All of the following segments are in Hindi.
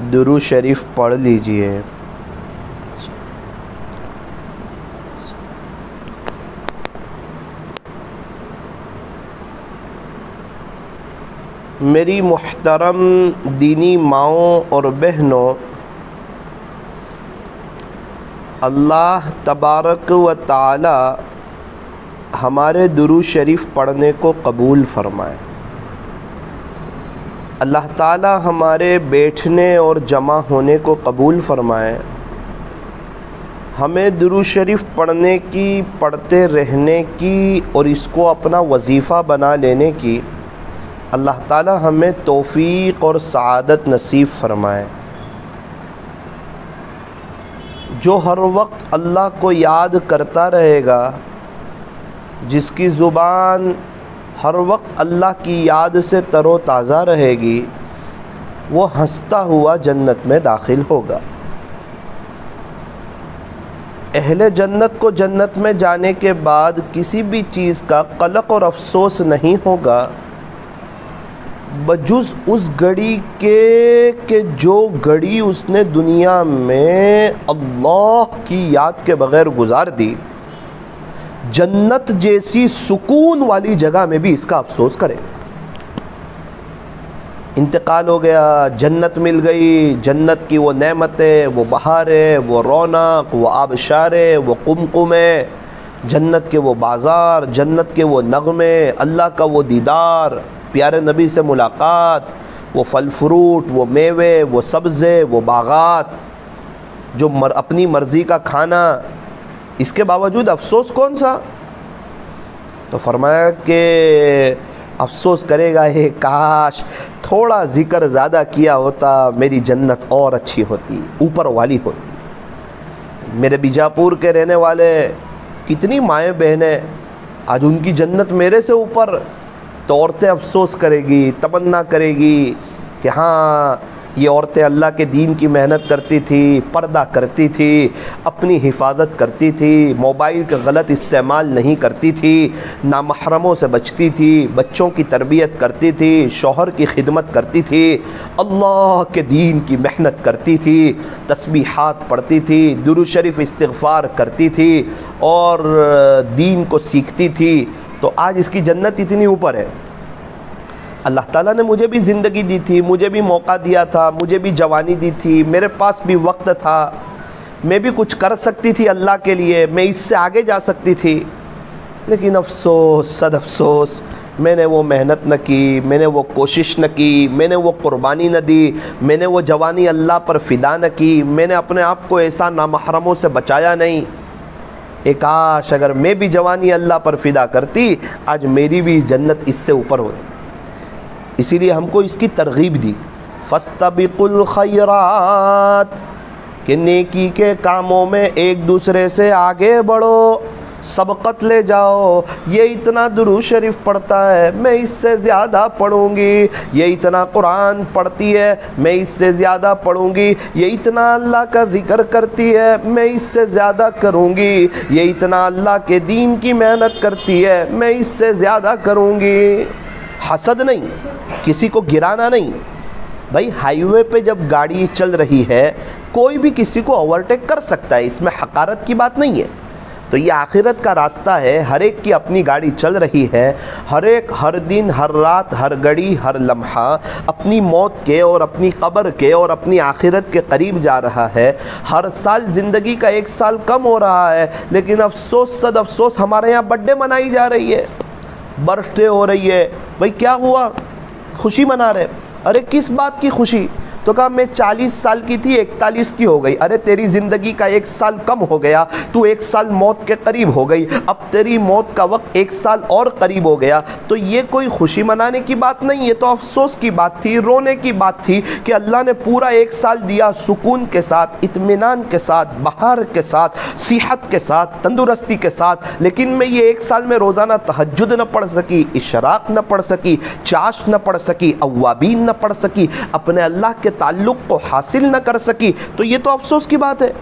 दुरू शरीफ पढ़ लीजिए। मेरी मुहतरम दीनी माओं और बहनों, अल्लाह तबारक व ताला हमारे दुरू शरीफ पढ़ने को कबूल फरमाए। अल्लाह ताला हमारे बैठने और जमा होने को कबूल फरमाए। हमें दुरू शरीफ पढ़ने की, पढ़ते रहने की और इसको अपना वजीफ़ा बना लेने की अल्लाह ताला हमें तौफ़ीक और सआदत नसीब फरमाए। जो हर वक्त अल्लाह को याद करता रहेगा, जिसकी ज़ुबान हर वक्त अल्लाह की याद से तरो ताज़ा रहेगी, वो हंसता हुआ जन्नत में दाखिल होगा। अहले जन्नत को जन्नत में जाने के बाद किसी भी चीज़ का कलक और अफसोस नहीं होगा। बजुज उस घड़ी के, कि जो घड़ी उसने दुनिया में अल्लाह की याद के बग़ैर गुजार दी। जन्नत जैसी सुकून वाली जगह में भी इसका अफसोस करे। इंतकाल हो गया जन्नत मिल गई जन्नत की वो नेमतें वो बहारें वो रौनक वो आबशारें वो कुमकुम जन्नत के वो बाज़ार जन्नत के वो नगमे अल्लाह का वो दीदार प्यारे नबी से मुलाकात वो फल फ्रूट वो मेवे वो सब्ज़े वो बागात जो मर, अपनी मर्ज़ी का खाना इसके बावजूद अफसोस कौन सा? तो फरमाया कि अफसोस करेगा ये काश, थोड़ा ज़िक्र ज़्यादा किया होता, मेरी जन्नत और अच्छी होती, ऊपर वाली होती। मेरे बीजापुर के रहने वाले कितनी माएँ बहनें, आज उनकी जन्नत मेरे से ऊपर। तो औरतें अफसोस करेगी, तमन्ना करेगी कि हाँ ये औरतें अल्लाह के दीन की मेहनत करती थी, पर्दा करती थी, अपनी हिफाजत करती थी, मोबाइल का गलत इस्तेमाल नहीं करती थी, नामहरमों से बचती थी, बच्चों की तरबियत करती थी, शोहर की खिदमत करती थी, अल्लाह के दीन की मेहनत करती थी, तस्बीहात पढ़ती थी दुरू शरीफ इस्तफ़ार करती थी और दीन को सीखती थी। तो आज इसकी जन्नत इतनी ऊपर है। अल्लाह ताला ने मुझे भी ज़िंदगी दी थी, मुझे भी मौका दिया था, मुझे भी जवानी दी थी, मेरे पास भी वक्त था। मैं भी कुछ कर सकती थी अल्लाह के लिए, मैं इससे आगे जा सकती थी। लेकिन अफसोस, सद अफसोस, मैंने वो मेहनत न की, मैंने वो कोशिश न की, मैंने वो कुर्बानी न दी, मैंने वो जवानी अल्लाह पर फ़िदा न की, मैंने अपने आप को ऐसा नामहरमों से बचाया नहीं। एक काश अगर मैं भी जवानी अल्लाह पर फ़िदा करती, आज मेरी भी जन्नत इससे ऊपर होती। इसीलिए हमको इसकी तरगीब दी। फस्तबिकुल खैरात, कि नेकी के कामों में एक दूसरे से आगे बढ़ो, सबकत ले जाओ। ये इतना दुरू शरीफ पढ़ता है, मैं इससे ज़्यादा पढ़ूँगी। ये इतना कुरान पढ़ती है, मैं इससे ज़्यादा पढ़ूँगी। ये इतना अल्लाह का ज़िक्र करती है, मैं इससे ज़्यादा करूँगी। ये इतना अल्लाह के दीन की मेहनत करती है, मैं इससे ज़्यादा करूँगी। हसद नहीं, किसी को गिराना नहीं। भाई, हाईवे पे जब गाड़ी चल रही है, कोई भी किसी को ओवरटेक कर सकता है, इसमें हकारत की बात नहीं है। तो ये आखिरत का रास्ता है, हर एक की अपनी गाड़ी चल रही है, हर एक, हर दिन, हर रात, हर घड़ी, हर लम्हा, अपनी मौत के और अपनी कब्र के और अपनी आखिरत के करीब जा रहा है। हर साल ज़िंदगी का एक साल कम हो रहा है, लेकिन अफसोस, सद अफसोस हमारे यहाँ बर्थडे मनाई जा रही है। बर्थडे हो रही है भाई क्या हुआ? खुशी मना रहे। अरे किस बात की खुशी? तो कहा, मैं चालीस साल की थी, इकतालीस की हो गई। अरे, तेरी ज़िंदगी का एक साल कम हो गया। तू एक साल मौत के करीब हो गई। अब तेरी मौत का वक्त एक साल और करीब हो गया। तो ये कोई खुशी मनाने की बात नहीं ये तो अफसोस की बात थी, रोने की बात थी कि अल्लाह ने पूरा एक साल दिया सुकून के साथ इतमान के साथ, बहार के साथ, सेहत के साथ, तंदुरुस्ती के साथ। लेकिन मैं ये एक साल में रोज़ाना तहजद न पढ़ सकी, इशराक न पढ़ सकी, चाश न पढ़ सकी अवाबीन न पढ़ सकी। अपने अल्लाह के ताल्लुक़ को हासिल न कर सकी तो ये तो अफसोस की बात है।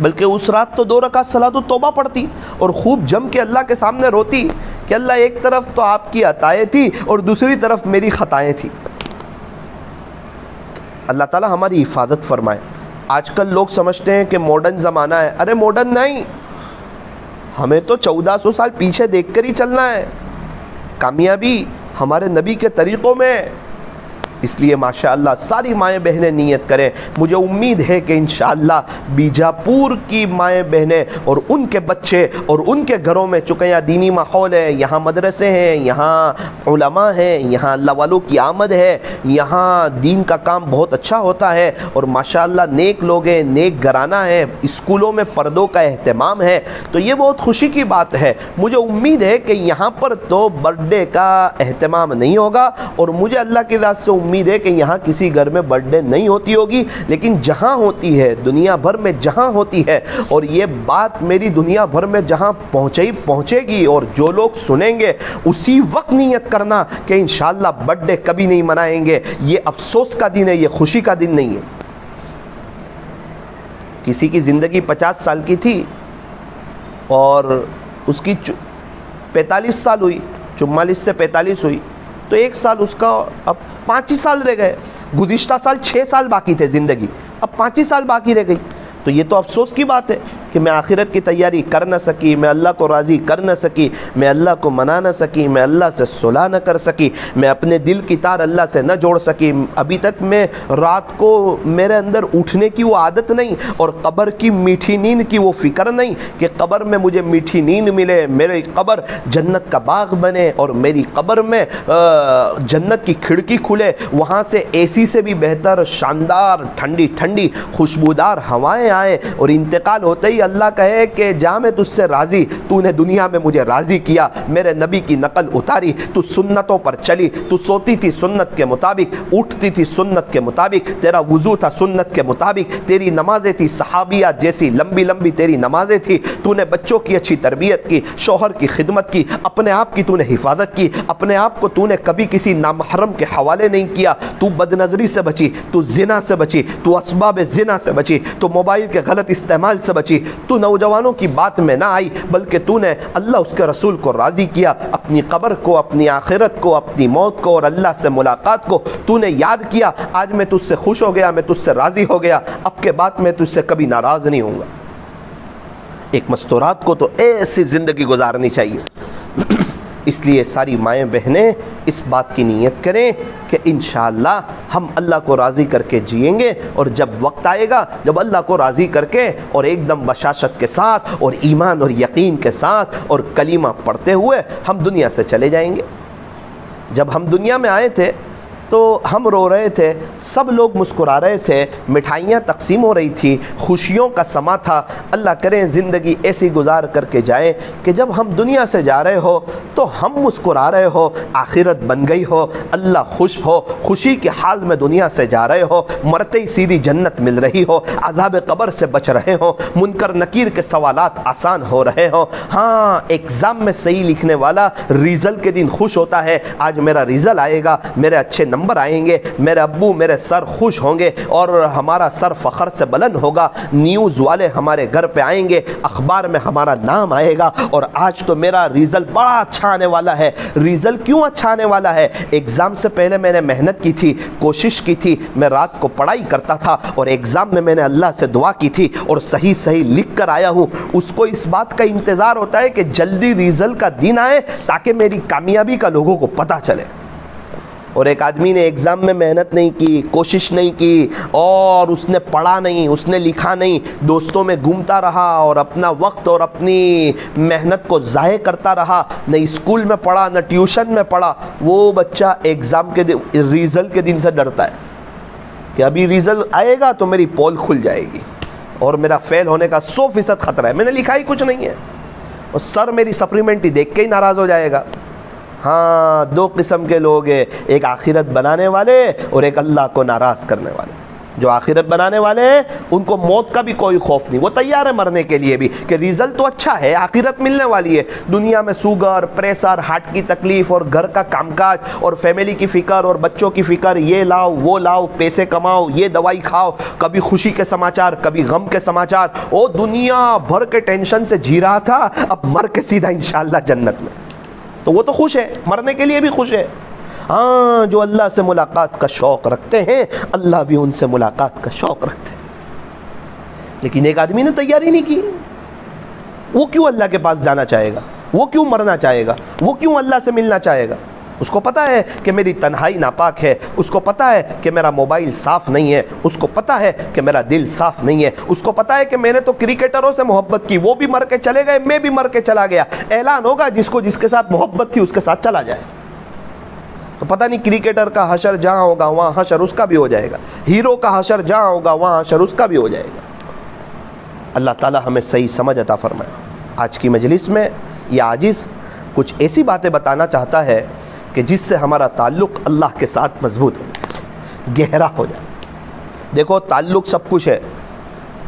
बल्कि उस रात तो दो रकात सला तो तोबा पड़ती और खूब जम के अल्लाह के सामने रोती कि अल्लाह एक तरफ़ तो आपकी अताएँ थी और दूसरी तरफ़ मेरी ख़ताएँ थी। अल्लाह ताला हमारी हिफाजत फरमाए। आजकल लोग समझते हैं कि मॉडर्न ज़माना है। अरे मॉडर्न नहीं। हमें तो चौदह सौ साल पीछे देख कर ही चलना है। कामयाबी हमारे नबी के तरीक़ों में इसलिए माशाल्लाह सारी माएँ बहनें नीयत करें। मुझे उम्मीद है कि इन बीजापुर की माएँ बहनें और उनके बच्चे और उनके घरों में चुके यहाँ दीनी माहौल है। यहाँ मदरसे हैं, यहाँ हैं, यहाँ अल्लाह वालों की आमद है। यहाँ दीन का काम बहुत अच्छा होता है और माशाल्लाह नेक लोग हैं, नेक घराना है, स्कूलों में पर्दों का अहतमाम है। तो ये बहुत खुशी की बात है। मुझे उम्मीद है कि यहाँ पर तो बर्थडे का अहतमाम नहीं होगा और मुझे अल्लाह की ज़ात से उम्मीद है कि यहाँ किसी घर में बर्थडे नहीं होती होगी, लेकिन जहाँ होती है, दुनिया भर में जहाँ होती है, और ये बात मेरी दुनिया भर में जहाँ पहुँचे पहुँचेगी, और जो लोग सुनेंगे, उसी वक्त नीयत करना कि इन बर्थडे कभी नहीं मनाएँगे। ये अफसोस का दिन है, ये खुशी का दिन नहीं है। किसी की ज़िंदगी पचास साल की थी, और उसकी पैंतालीस साल हुई, चुम्मालीस से पैंतालीस हुई। तो एक साल उसका, अब पाँच ही साल रह गए। गुजशत साल छः साल बाकी थे ज़िंदगी। अब पाँच ही साल बाकी रह गई। तो ये तो अफसोस की बात है। कि मैं आखिरत की तैयारी कर न सकी, मैं अल्लाह को राज़ी कर न सकी, मैं अल्लाह को मना न सकी, मैं अल्लाह से सुलह न कर सकी, मैं अपने दिल की तार अल्लाह से न जोड़ सकी। अभी तक मैं रात को मेरे अंदर उठने की वो आदत नहीं और कब्र की मीठी नींद की वो फ़िक्र नहीं कि कब्र में मुझे मीठी नींद मिले, मेरी कब्र जन्नत का बाग बने और मेरी कब्र में जन्नत की खिड़की खुले, वहाँ से एसी से भी बेहतर, शानदार ठंडी ठंडी खुशबूदार हवाएँ आए और इंतकाल होते ही अल्लाह कहे कि जा, मैं तुझसे राज़ी। तूने दुनिया में मुझे राज़ी किया। मेरे नबी की नकल उतारी। तू सुन्नतों पर चली। तू सोती थी सुन्नत के मुताबिक, उठती थी सुन्नत के मुताबिक, तेरा वज़ू था सुन्नत के मुताबिक, तेरी नमाजें थी सहाबिया जैसी लंबी लंबी तेरी नमाजें थी। तूने बच्चों की अच्छी तरबियत की, शोहर की खिदमत की, अपने आप की तूने हिफाजत की, अपने आप को तूने कभी किसी नामहरम के हवाले नहीं किया। तू बदनजरी से बची, तू जिना से बची, तू इसबाब जिना से बची तो मोबाइल के गलत इस्तेमाल से बची तू नौजवानों की बात में ना आई, बल्कि तूने अल्लाह उसके रसूल को राज़ी किया, अपनी कब्र को, अपनी आखिरत को, अपनी मौत को और अल्लाह से मुलाकात को तू ने याद किया। आज मैं तुझसे खुश हो गया, मैं तुझसे राज़ी हो गया। अब के बाद मैं तुझसे कभी नाराज़ नहीं हूँ एक मस्तूरात को तो ऐसी ज़िंदगी गुजारनी चाहिए। इसलिए सारी माएँ बहनें इस बात की नीयत करें कि इन हम अल्लाह को राज़ी करके जिएँगे और जब वक्त आएगा, जब अल्लाह को राज़ी करके और एकदम बशाशत के साथ और ईमान और यकीन के साथ और कलीमा पढ़ते हुए हम दुनिया से चले जाएँगे। जब हम दुनिया में आए थे तो हम रो रहे थे, सब लोग मुस्कुरा रहे थे, मिठाइयाँ तकसीम हो रही थी, खुशियों का समा था। अल्लाह करें ज़िंदगी ऐसी गुजार करके जाए कि जब हम दुनिया से जा रहे हो तो हम मुस्कुरा रहे हो, आखिरत बन गई हो, अल्लाह खुश हो, खुशी के हाल में दुनिया से जा रहे हो, मरते ही सीधी जन्नत मिल रही हो, अजाब कबर से बच रहे हो, मुनकर नकीर के सवालात आसान हो रहे हो। हाँ एग्ज़ाम में सही लिखने वाला रिज़ल्ट के दिन खुश होता है, आज मेरा रिज़ल्ट आएगा, मेरे अच्छे नंबर आएँगे, मेरे अब्बू, मेरे सर खुश होंगे और हमारा सर फ़ख्र से बुलंद होगा। न्यूज़ वाले हमारे घर पे आएँगे, अखबार में हमारा नाम आएगा और आज तो मेरा रिज़ल्ट बड़ा अच्छा आने वाला है। रिज़ल्ट क्यों अच्छा आने वाला है? एग्ज़ाम से पहले मैंने मेहनत की थी, कोशिश की थी, मैं रात को पढ़ाई करता था और एग्ज़ाम में मैंने अल्लाह से दुआ की थी और सही सही लिख कर आया हूँ। उसको इस बात का इंतज़ार होता है कि जल्दी रिज़ल्ट का दिन आए ताकि मेरी कामयाबी का लोगों को पता चले। और एक आदमी ने एग्ज़ाम में मेहनत नहीं की, कोशिश नहीं की और उसने पढ़ा नहीं, उसने लिखा नहीं, दोस्तों में घूमता रहा और अपना वक्त और अपनी मेहनत को ज़ाहिर करता रहा, न स्कूल में पढ़ा, न ट्यूशन में पढ़ा, वो बच्चा एग्ज़ाम के रिज़ल्ट के दिन से डरता है कि अभी रिज़ल्ट आएगा तो मेरी पोल खुल जाएगी और मेरा फेल होने का सौ फ़ीसद ख़तरा है। मैंने लिखा ही कुछ नहीं है। और सर मेरी सप्लीमेंट्री देख के ही नाराज़ हो जाएगा। हाँ दो किस्म के लोग हैं। एक आखिरत बनाने वाले और एक अल्लाह को नाराज़ करने वाले। जो आखिरत बनाने वाले हैं, उनको मौत का भी कोई खौफ नहीं। वो तैयार है मरने के लिए भी कि रिज़ल्ट तो अच्छा है, आखिरत मिलने वाली है। दुनिया में शुगर प्रेशर हार्ट की तकलीफ़ और घर का कामकाज और फैमिली की फ़िक्र और बच्चों की फ़िक्र, ये लाओ, वो लाओ, पैसे कमाओ, ये दवाई खाओ। कभी खुशी के समाचार, कभी गम के समाचार। ओ, दुनिया भर के टेंशन से जी रहा था, अब मर के सीधा इंशाल्लाह जन्नत में। तो वो तो खुश है, मरने के लिए भी खुश है। हाँ जो अल्लाह से मुलाकात का शौक़ रखते हैं, अल्लाह भी उनसे मुलाकात का शौक़ रखते हैं। लेकिन एक आदमी ने तैयारी नहीं की। वो क्यों अल्लाह के पास जाना चाहेगा? वो क्यों मरना चाहेगा? वो क्यों अल्लाह से मिलना चाहेगा? उसको पता है कि मेरी तन्हाई नापाक है। उसको पता है कि मेरा मोबाइल साफ़ नहीं है। उसको पता है कि मेरा दिल साफ़ नहीं है। उसको पता है कि मैंने तो क्रिकेटरों से मोहब्बत की। वो भी मर के चले गए, मैं भी मर के चला गया। ऐलान होगा जिसको जिसके साथ मोहब्बत थी, उसके साथ चला जाए। तो पता नहीं क्रिकेटर का हशर जहाँ होगा, वहाँ हशर उसका भी हो जाएगा। हीरो का हशर जहाँ होगा, वहाँ हशर उसका भी हो जाएगा। अल्लाह ताला हमें सही समझ अता फरमाए। आज की मजलिस में यह आजिज़ कुछ ऐसी बातें बताना चाहता है कि जिससे हमारा ताल्लुक़ अल्लाह के साथ मज़बूत हो गहरा हो जाए। देखो, ताल्लुक़ सब कुछ है।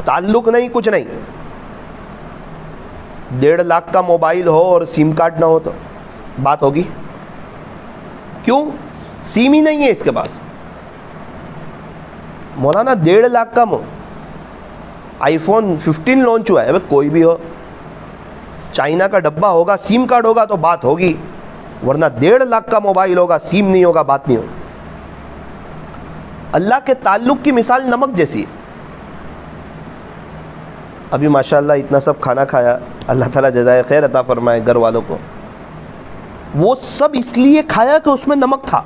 ताल्लुक़ नहीं, कुछ नहीं। डेढ़ लाख का मोबाइल हो और सिम कार्ड ना हो तो बात होगी। क्यों? सिम ही नहीं है इसके पास। मौलाना, डेढ़ लाख का आईफोन 15 लॉन्च हुआ है कोई भी हो। चाइना का डब्बा होगा, सिम कार्ड होगा तो बात होगी। वरना डेढ़ लाख का मोबाइल होगा, सीम नहीं होगा, बात नहीं होगी। अल्लाह के ताल्लुक की मिसाल नमक जैसी है। अभी माशाल्लाह इतना सब खाना खाया, अल्लाह ताला जजाय खैर अता फरमाए घर वालों को। वो सब इसलिए खाया कि उसमें नमक था।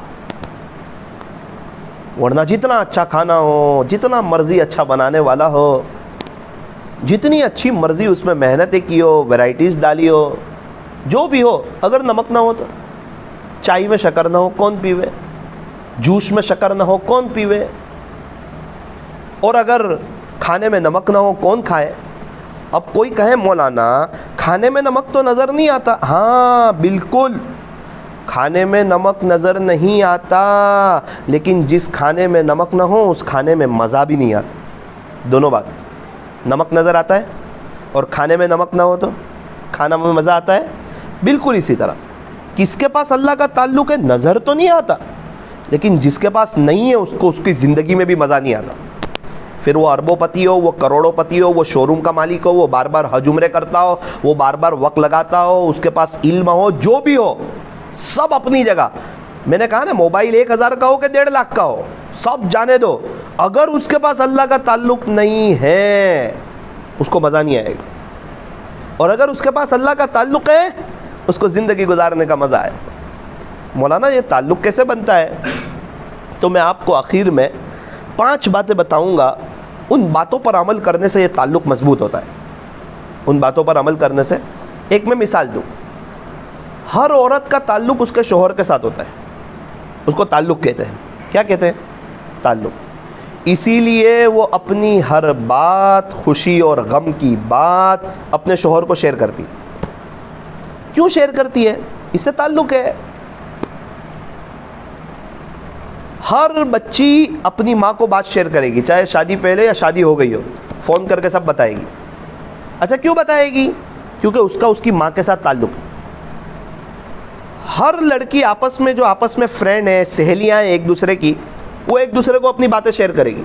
वरना जितना अच्छा खाना हो, जितना मर्ज़ी अच्छा बनाने वाला हो, जितनी अच्छी मर्ज़ी उसमें मेहनतें की हो वैरायटीज़ डाली हो, जो भी हो, अगर नमक ना हो तो। चाय में शक्कर ना हो, कौन पीवे? जूस में शक्कर ना हो, कौन पीवे? और अगर खाने में नमक ना हो, कौन खाए? अब कोई कहे, मौलाना, खाने में नमक तो नज़र नहीं आता। हाँ बिल्कुल। खाने में नमक नज़र नहीं आता, लेकिन जिस खाने में नमक ना हो, उस खाने में मज़ा भी नहीं आता। दोनों बात। नमक नज़र आता है, और खाने में नमक ना हो तो खाना में मज़ा आता है। बिल्कुल इसी तरह। किसके पास अल्लाह का ताल्लुक है? नज़र तो नहीं आता। लेकिन जिसके पास नहीं है, उसको उसकी ज़िंदगी में भी मज़ा नहीं आता। फिर वो अरबोपति हो, वो करोड़ोपति हो, वो शोरूम का मालिक हो, वो बार बार हज हजुमरे करता हो, वो बार बार वक्त लगाता हो, उसके पास इल्म हो, जो भी हो, सब अपनी जगह। मैंने कहा ना, मोबाइल एक हज़ार का हो कि डेढ़ लाख का हो, सब जाने दो। अगर उसके पास अल्लाह का ताल्लुक नहीं है, उसको मज़ा नहीं आएगा। और अगर उसके पास अल्लाह का ताल्लुक है उसको ज़िंदगी गुजारने का मज़ा है। मौलाना, ये ताल्लुक़ कैसे बनता है? तो मैं आपको आखिर में पाँच बातें बताऊँगा। उन बातों पर अमल करने से ये ताल्लुक़ मज़बूत होता है। उन बातों पर अमल करने से, एक मैं मिसाल दूँ। हर औरत का ताल्लुक़ उसके शोहर के साथ होता है। उसको ताल्लुक़ कहते हैं। क्या कहते हैं? ताल्लुक़। इसीलिए वो अपनी हर बात, खुशी और गम की बात अपने शोहर को शेयर करती। क्यों शेयर करती है? इससे ताल्लुक़ है। हर बच्ची अपनी माँ को बात शेयर करेगी, चाहे शादी पहले या शादी हो गई हो। फ़ोन करके सब बताएगी। अच्छा क्यों बताएगी? क्योंकि उसका उसकी माँ के साथ ताल्लुक़। हर लड़की आपस में, जो आपस में फ्रेंड है, सहेलियाँ हैं एक दूसरे की, वो एक दूसरे को अपनी बातें शेयर करेगी।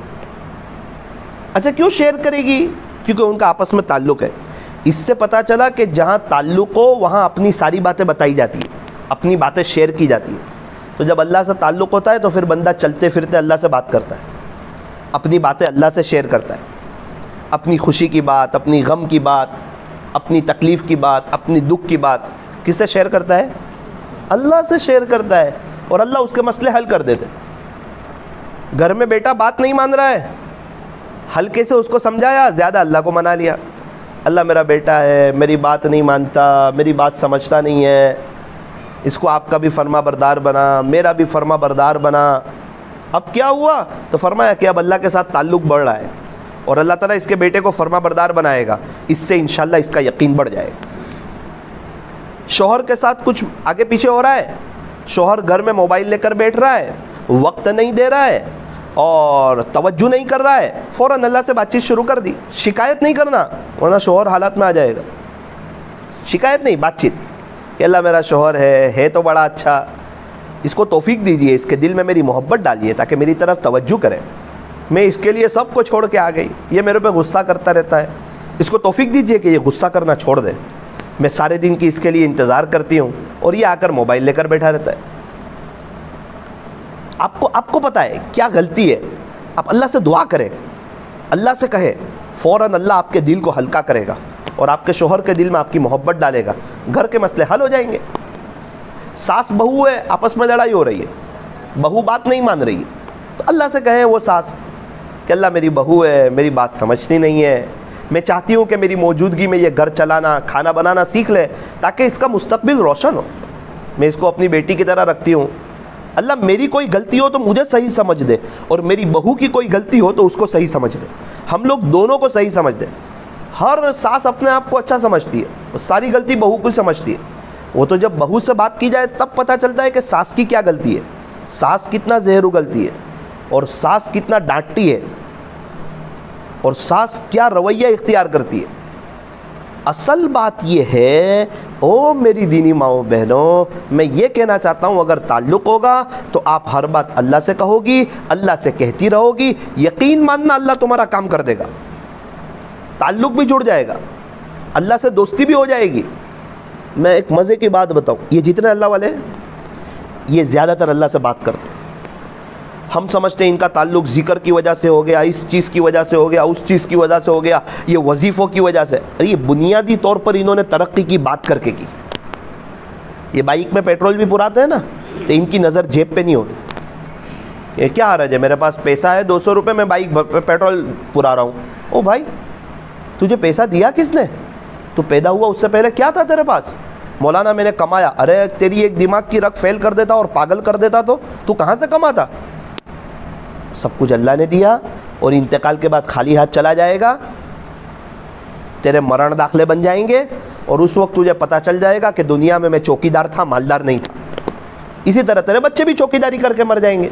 अच्छा क्यों शेयर करेगी? क्योंकि उनका आपस में ताल्लुक़ है। इससे पता चला कि जहाँ ताल्लुक़ हो, वहाँ अपनी सारी बातें बताई जाती है। अपनी बातें शेयर की जाती है। तो जब अल्लाह से ताल्लुक़ होता है तो फिर बंदा चलते फिरते अल्लाह से बात करता है। अपनी बातें अल्लाह से शेयर करता है। अपनी खुशी की बात, अपनी गम की बात, अपनी तकलीफ़ की बात, अपनी दुख की बात, किससे शेयर करता है? अल्लाह से शेयर करता है। और अल्लाह उसके मसले हल कर देते घर में बेटा बात नहीं मान रहा है। हल्के से उसको समझाया, ज़्यादा अल्लाह को मना लिया। अल्लाह मेरा बेटा है, मेरी बात नहीं मानता, मेरी बात समझता नहीं है। इसको आपका भी फर्मा बरदार बना, मेरा भी फर्मा बरदार बना। अब क्या हुआ? तो फरमाया कि अब अल्लाह के साथ ताल्लुक़ बढ़ रहा है और अल्लाह ताला इसके बेटे को फर्मा बरदार बनाएगा। इससे इन इसका यकीन बढ़ जाएगा। शोहर के साथ कुछ आगे पीछे हो रहा है? शोहर घर में मोबाइल लेकर बैठ रहा है, वक्त नहीं दे रहा है। और तवज्जो नहीं कर रहा है फ़ौर अल्लाह से बातचीत शुरू कर दी। शिकायत नहीं करना, वरना शोहर हालात में आ जाएगा। शिकायत नहीं, बातचीत। कि अल्लाह मेरा शोहर है है तो बड़ा अच्छा। इसको तोफ़ीक दीजिए, इसके दिल में मेरी मोहब्बत डालिए, ताकि मेरी तरफ़ तवज्जो करे। मैं इसके लिए सबको छोड़ के आ गई। ये मेरे पे गुस्सा करता रहता है। इसको तोफ़ीक दीजिए कि ये गुस्सा करना छोड़ दे। मैं सारे दिन की इसके लिए इंतज़ार करती हूँ और ये आकर मोबाइल लेकर बैठा रहता है। आपको आपको पता है क्या गलती है? आप अल्लाह से दुआ करें। अल्लाह से कहे फ़ौर अल्लाह आपके दिल को हल्का करेगा और आपके शोहर के दिल में आपकी मोहब्बत डालेगा। घर के मसले हल हो जाएँगे। सास बहू है, आपस में लड़ाई हो रही है। बहू बात नहीं मान रही है। तो अल्लाह से कहें, वो सास, कि अल्लाह मेरी बहू है, मेरी बात समझती नहीं है। मैं चाहती हूँ कि मेरी मौजूदगी में ये घर चलाना, खाना बनाना सीख ले, ताकि इसका मुस्तबिल रोशन हो। मैं इसको अपनी बेटी की तरह रखती हूँ। अल्लाह, मेरी कोई गलती हो तो मुझे सही समझ दे। और मेरी बहू की कोई गलती हो तो उसको सही समझ दे। हम लोग दोनों को सही समझ दे। हर सास अपने आप को अच्छा समझती है और सारी गलती बहू को समझती है। वो तो जब बहू से बात की जाए, तब पता चलता है कि सास की क्या गलती है। सास कितना जहरू गलती है और सास कितना डांटती है। और सास क्या रवैया इख्तियार करती है। असल बात यह है, ओ मेरी दीनी माओ बहनों, मैं ये कहना चाहता हूँ, अगर ताल्लुक़ होगा तो आप हर बात अल्लाह से कहोगी, अल्लाह से कहती रहोगी, यकीन मानना अल्लाह तुम्हारा काम कर देगा। ताल्लुक़ भी जुड़ जाएगा, अल्लाह से दोस्ती भी हो जाएगी। मैं एक मज़े की बात बताऊँ, ये जितने अल्लाह वाले हैं, ये ज़्यादातर अल्लाह से बात करते हम समझते हैं इनका ताल्लुक ज़िक्र की वजह से हो गया, इस चीज़ की वजह से हो गया, उस चीज़ की वजह से हो गया, ये वजीफ़ों की वजह से। अरे ये बुनियादी तौर पर इन्होंने तरक्की की बात करके की। ये बाइक में पेट्रोल भी पुराते हैं ना तो इनकी नज़र जेब पे नहीं होती। ये क्या रहा है? मेरे पास पैसा है, दो सौ रुपये में बाइक पेट्रोल पुरा रहा हूँ। ओ भाई, तुझे पैसा दिया किसने? तू पैदा हुआ उससे पहले क्या था तेरे पास? मौलाना मैंने कमाया। अरे तेरी एक दिमाग की रख फेल कर देता और पागल कर देता तो? तू कहाँ से कमाता? सब कुछ अल्लाह ने दिया और इंतकाल के बाद खाली हाथ चला जाएगा। तेरे मरण दाखले बन जाएँगे और उस वक्त तुझे पता चल जाएगा कि दुनिया में मैं चौकीदार था, मालदार नहीं था। इसी तरह तेरे बच्चे भी चौकीदारी करके मर जाएँगे।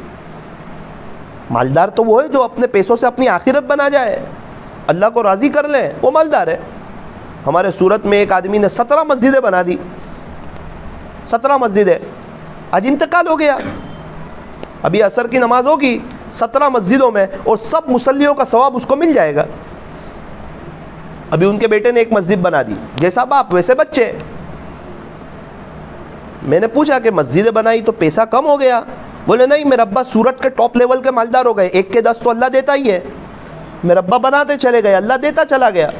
मालदार तो वो है जो अपने पैसों से अपनी आखिरत बना जाए। अल्लाह को राज़ी कर ले, वो मालदार है। हमारे सूरत में एक आदमी ने सत्रह मस्जिदें बना दी। सत्रह मस्जिदें। आज इंतकाल हो गया। अभी असर की नमाज़ होगी। सत्रह मस्जिदों में और सब मुसलियों का सवाब उसको मिल जाएगा। अभी उनके बेटे ने एक मस्जिद बना दी। जैसा बाप वैसे बच्चे मैंने पूछा कि मस्जिदें बनाई तो पैसा कम हो गया। बोले, नहीं, मेरे अब्बा सूरत के टॉप लेवल के मालदार हो गए। एक के दस तो अल्लाह देता ही है। मेरे अब्बा बनाते चले गए, अल्लाह देता चला गया।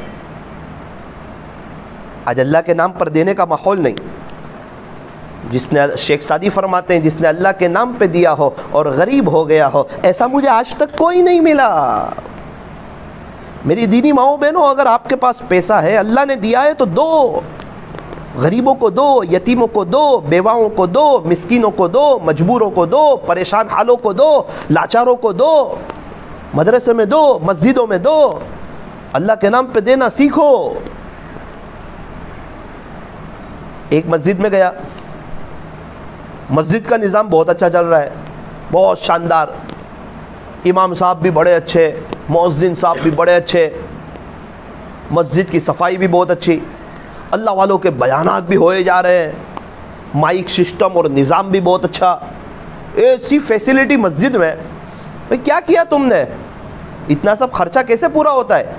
आज अल्लाह के नाम पर देने का माहौल नहीं। जिसने शेख सादी फरमाते हैं, जिसने अल्लाह के नाम पे दिया हो और गरीब हो गया हो, ऐसा मुझे आज तक कोई नहीं मिला। मेरी दीनी माओ बहनों, अगर आपके पास पैसा है, अल्लाह ने दिया है तो दो। गरीबों को दो, यतीमों को दो, बेवाओं को दो, मिस्किनों को दो, मजबूरों को दो, परेशान हालों को दो, लाचारों को दो, मदरसे में दो, मस्जिदों में दो। अल्लाह के नाम पे देना सीखो। एक मस्जिद में गया मस्जिद का निज़ाम बहुत अच्छा चल रहा है। बहुत शानदार। इमाम साहब भी बड़े अच्छे मौजिन साहब भी बड़े अच्छे। मस्जिद की सफ़ाई भी बहुत अच्छी। अल्लाह वालों के बयान भी होए जा रहे हैं। माइक सिस्टम और निज़ाम भी बहुत अच्छा। ऐसी फैसिलिटी मस्जिद में, भाई क्या किया तुमने? इतना सब खर्चा कैसे पूरा होता है?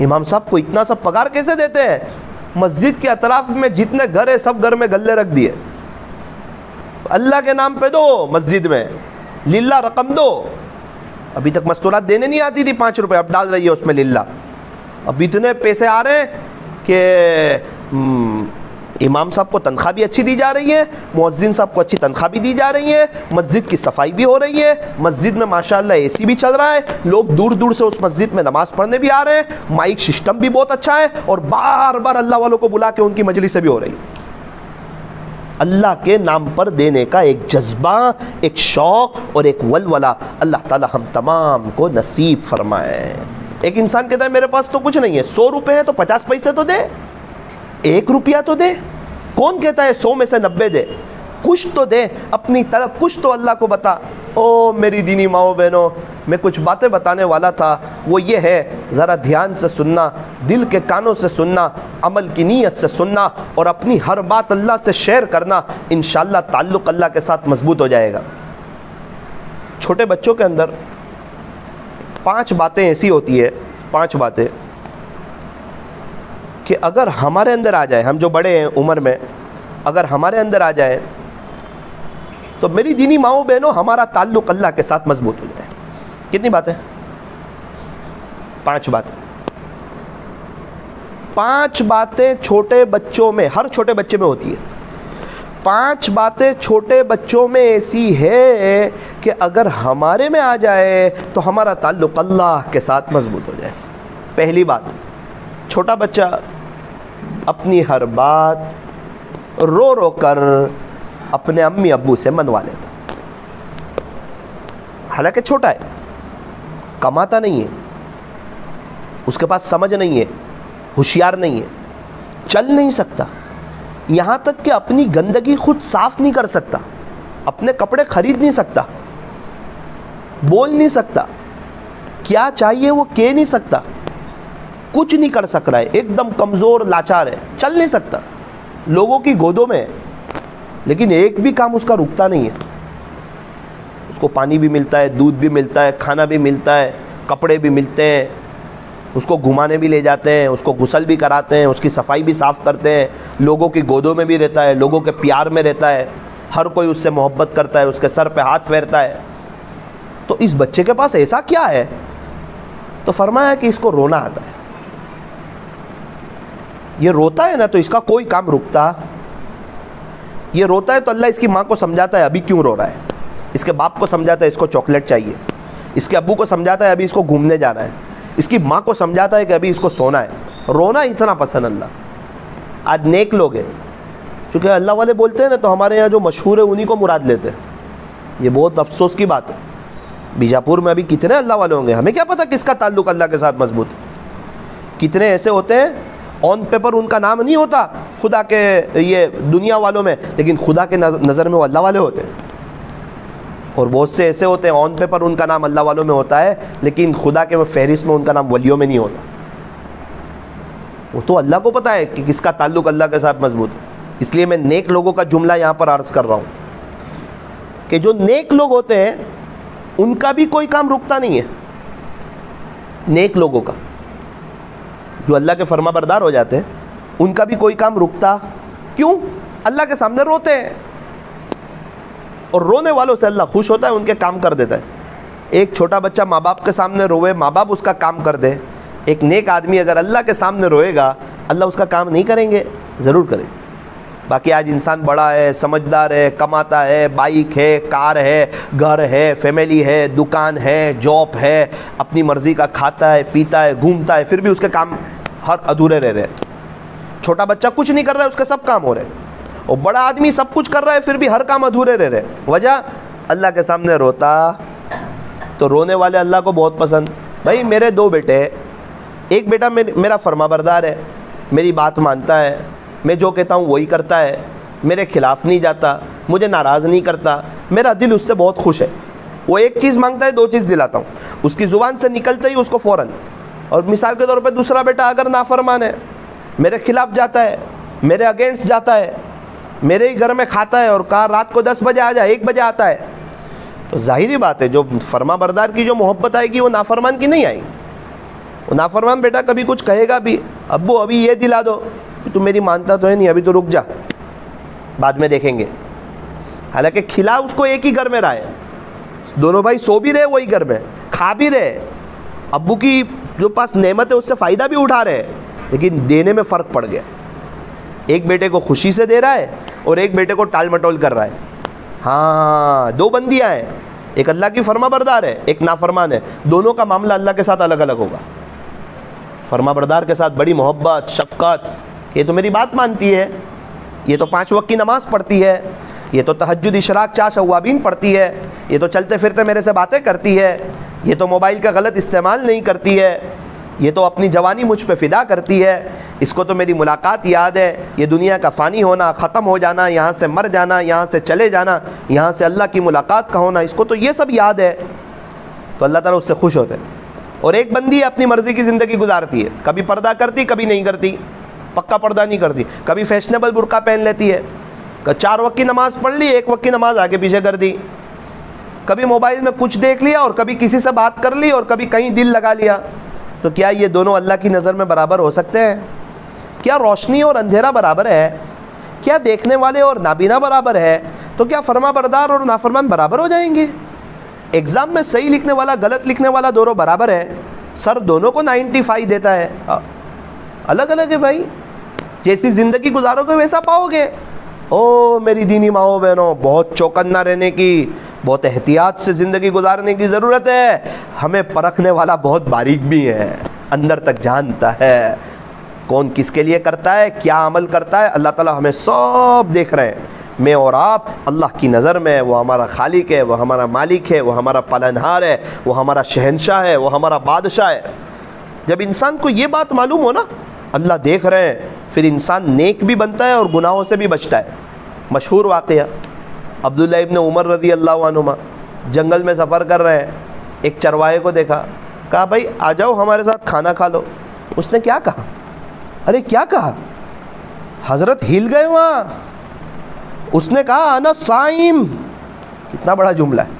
इमाम साहब को इतना सब पगार कैसे देते हैं? मस्जिद के अतराफ में जितने घर है, सब घर में गले रख दिए। अल्लाह के नाम पे दो मस्जिद में। लीला रकम दो। अभी तक मस्तूरात देने नहीं आती थी पाँच रुपये अब डाल रही है उसमें लीला अब इतने पैसे आ रहे हैं कि हम्म, इमाम साहब को तनख्वाह भी अच्छी दी जा रही है मुअज्जिन साहब को अच्छी तनख्वाह भी दी जा रही है मस्जिद की सफ़ाई भी हो रही है मस्जिद में माशाल्लाह एसी भी चल रहा है लोग दूर दूर से उस मस्जिद में नमाज़ पढ़ने भी आ रहे हैं माइक सिस्टम भी बहुत अच्छा है और बार बार अल्लाह वालों को बुला के उनकी मजलिस भी हो रही है। अल्लाह के नाम पर देने का एक जज्बा, एक शौक़ और एक वलवला अल्लाह ताला हम तमाम को नसीब फरमाए। एक इंसान कहता है, मेरे पास तो कुछ नहीं है, सौ रुपये है तो पचास पैसे तो दे, एक रुपया तो दे। कौन कहता है सौ में से नब्बे दे? कुछ तो दे, अपनी तरफ़ कुछ तो अल्लाह को बता। ओ मेरी दीनी माओ बहनों, मैं कुछ बातें बताने वाला था, वो ये है, ज़रा ध्यान से सुनना, दिल के कानों से सुनना, अमल की नीयत से सुनना, और अपनी हर बात अल्लाह से शेयर करना इन ताल्लुक़ अल्लाह के साथ मज़बूत हो जाएगा। छोटे बच्चों के अंदर पाँच बातें ऐसी होती है, पाँच बातें, कि अगर हमारे अंदर आ जाए, हम जो बड़े हैं उम्र में, अगर हमारे अंदर आ जाए तो मेरी दीनी माओ बहनों, हमारा ताल्लुक अल्लाह के साथ मज़बूत हो जाए। कितनी बातें पाँच बातें। पाँच बातें छोटे बच्चों में, हर छोटे बच्चे में होती है। पाँच बातें छोटे बच्चों में ऐसी है कि अगर हमारे में आ जाए तो हमारा ताल्लुक अल्लाह के साथ मज़बूत हो जाए। पहली बात, छोटा बच्चा अपनी हर बात रो रो कर अपने अम्मी अबू से मनवा लेता। हालाँकि छोटा है, कमाता नहीं है, उसके पास समझ नहीं है, होशियार नहीं है, चल नहीं सकता। यहाँ तक कि अपनी गंदगी खुद साफ़ नहीं कर सकता, अपने कपड़े खरीद नहीं सकता, बोल नहीं सकता, क्या चाहिए वो कह नहीं सकता, कुछ नहीं कर सक रहा है, एकदम कमज़ोर, लाचार है, चल नहीं सकता। लोगों की गोदों में लेकिन एक भी काम उसका रुकता नहीं है। उसको पानी भी मिलता है, दूध भी मिलता है, खाना भी मिलता है, कपड़े भी मिलते हैं। उसको घुमाने भी ले जाते हैं, उसको गुसल भी कराते हैं, उसकी सफ़ाई भी साफ़ करते हैं। लोगों की गोदों में भी रहता है, लोगों के प्यार में रहता है। हर कोई उससे मोहब्बत करता है, उसके सर पे हाथ फेरता है। तो इस बच्चे के पास ऐसा क्या है? तो फरमाया कि इसको रोना आता है। ये रोता है ना तो इसका कोई काम रुकता ये रोता है तो अल्लाह इसकी माँ को समझाता है, अभी क्यों रो रहा है? इसके बाप को समझाता है, इसको चॉकलेट चाहिए। इसके अबू को समझाता है, अभी इसको घूमने जाना है। इसकी माँ को समझाता है कि अभी इसको सोना है। रोना इतना पसंद अल्लाह। आज नेक लोग हैं। क्योंकि अल्लाह वाले बोलते हैं ना तो हमारे यहाँ जो मशहूर है, उन्हीं को मुराद लेते हैं। ये बहुत अफसोस की बात है। बीजापुर में अभी कितने अल्लाह वाले होंगे? हमें क्या पता किसका ताल्लुक अल्लाह के साथ मज़बूत कितने ऐसे होते हैं ऑन पेपर उनका नाम नहीं होता। खुदा के ये दुनिया वालों में, लेकिन खुदा के नज़र में वो अल्लाह वाले होते हैं। और बहुत से ऐसे होते हैं ऑन पेपर उनका नाम अल्लाह वालों में होता है, लेकिन खुदा के फहरिस्त में उनका नाम वलियों में नहीं होता। वो तो अल्लाह को पता है कि किसका ताल्लुक अल्लाह के साथ मज़बूत है। इसलिए मैं नेक लोगों का जुमला यहाँ पर अर्ज़ कर रहा हूँ कि जो नेक लोग होते हैं, उनका भी कोई काम रुकता नहीं है। नेक लोगों का, जो अल्लाह के फर्मा बरदार हो जाते हैं उनका भी कोई काम रुकता? क्यों? अल्लाह के सामने रोते हैं। और रोने वालों से अल्लाह खुश होता है, उनके काम कर देता है। एक छोटा बच्चा माँ बाप के सामने रोए माँ बाप उसका काम कर दे। एक नेक आदमी अगर अल्लाह के सामने रोएगा, अल्लाह उसका काम नहीं करेंगे। ज़रूर करेंगे बाकी आज इंसान बड़ा है, समझदार है, कमाता है, बाइक है, कार है, घर है, फैमिली है, दुकान है, जॉब है, अपनी मर्ज़ी का खाता है, पीता है, घूमता है, फिर भी उसके काम हर अधूरे रह रहे छोटा बच्चा कुछ नहीं कर रहा है, उसके सब काम हो रहे और बड़ा आदमी सब कुछ कर रहा है, फिर भी हर काम अधूरे रह रहे वजह, अल्लाह के सामने रोता। तो रोने वाले अल्लाह को बहुत पसंद। भाई, मेरे दो बेटे एक बेटा मेरा फर्मा बरदार है। मेरी बात मानता है। मैं जो कहता हूँ, वही करता है। मेरे खिलाफ़ नहीं जाता। मुझे नाराज़ नहीं करता। मेरा दिल उससे बहुत खुश है। वो एक चीज़ माँगता है, दो चीज़ दिलाता हूँ। उसकी ज़ुबान से निकलते ही उसको फ़ौर और मिसाल के तौर पर दूसरा बेटा अगर नाफरमान है मेरे खिलाफ़ जाता है, मेरे अगेंस्ट जाता है, मेरे ही घर में खाता है और कहा रात को दस बजे आ जाए, एक बजे आता है। तो ज़ाहिर बात है, जो फरमा बरदार की जो मोहब्बत आएगी, वो नाफरमान की नहीं आएगी वो नाफरमान बेटा कभी कुछ कहेगा भी अबू अभी ये दिला दो। तू मेरी मानता तो है नहीं, अभी तो रुक जा। बाद में देखेंगे। हालाँकि खिला उसको एक ही घर में रहा है। दोनों भाई सो भी रहे वही घर में, खा भी रहे। अब्बू की जो पास नेमत है, उससे फ़ायदा भी उठा रहे। लेकिन देने में फ़र्क पड़ गया। एक बेटे को खुशी से दे रहा है और एक बेटे को टाल मटोल कर रहा है। हाँ दो बंदियाँ हैं। एक अल्लाह की फर्मा बरदार है, एक नाफरमान है। दोनों का मामला अल्लाह के साथ अलग अलग होगा। फर्मा बरदार के साथ बड़ी मोहब्बत, शफकत, ये तो मेरी बात मानती है। ये तो पाँच वक्त की नमाज़ पढ़ती है। ये तो तहजद इशराक, चाश अवाबीन पढ़ती है। ये तो चलते फिरते मेरे से बातें करती है। ये तो मोबाइल का गलत इस्तेमाल नहीं करती है। ये तो अपनी जवानी मुझ पर फ़िदा करती है। इसको तो मेरी मुलाकात याद है। ये दुनिया का फ़ानी होना, ख़त्म हो जाना, यहाँ से मर जाना, यहाँ से चले जाना, यहाँ से अल्लाह की मुलाकात का होना, इसको तो ये सब याद है। तो अल्लाह ताला उससे खुश होते हैं। और एक बंदी अपनी मर्ज़ी की ज़िंदगी गुजारती है। कभी पर्दा करती, कभी नहीं करती। पक्का पर्दा नहीं करती। कभी फैशनेबल बुरका पहन लेती है। चार वक्त की नमाज़ पढ़ ली, एक वक्त की नमाज़ आगे पीछे कर दी। कभी मोबाइल में कुछ देख लिया और कभी किसी से बात कर ली और कभी कहीं दिल लगा लिया। तो क्या ये दोनों अल्लाह की नज़र में बराबर हो सकते हैं? क्या रोशनी और अंधेरा बराबर है? क्या देखने वाले और नाबीना बराबर है? तो क्या फरमा बरदार और नाफरमान बराबर हो जाएँगे? एग्ज़ाम में सही लिखने वाला, गलत लिखने वाला दोनों बराबर है। सर दोनों को नाइन्टी फाइव देता है। अलग अलग है भाई। जैसी ज़िंदगी गुजारोगे, वैसा पाओगे। ओ मेरी दीनी माओ बहनों, बहुत चौकन्ना रहने की, बहुत एहतियात से ज़िंदगी गुजारने की ज़रूरत है। हमें परखने वाला बहुत बारीक भी है, अंदर तक जानता है। कौन किसके लिए करता है, क्या अमल करता है, अल्लाह ताला हमें सब देख रहे हैं। मैं और आप, अल्लाह की नज़र में वो हमारा खालिक है, वो हमारा मालिक है, वो हमारा पालनहार है, वो हमारा शहनशाह है, वो हमारा बादशाह है। जब इंसान को ये बात मालूम हो ना, अल्लाह देख रहे हैं फिर इंसान नेक भी बनता है और गुनाहों से भी बचता है। मशहूर वाक़ अब्दुल्ला इब्न उमर रज़ी अल्लाह जंगल में सफ़र कर रहे हैं, एक चरवाहे को देखा, कहा, भाई, आ जाओ, हमारे साथ खाना खा लो। उसने क्या कहा? अरे, क्या कहा? हज़रत हिल गए वहाँ। उसने कहा, आना साइम। कितना बड़ा जुमला है।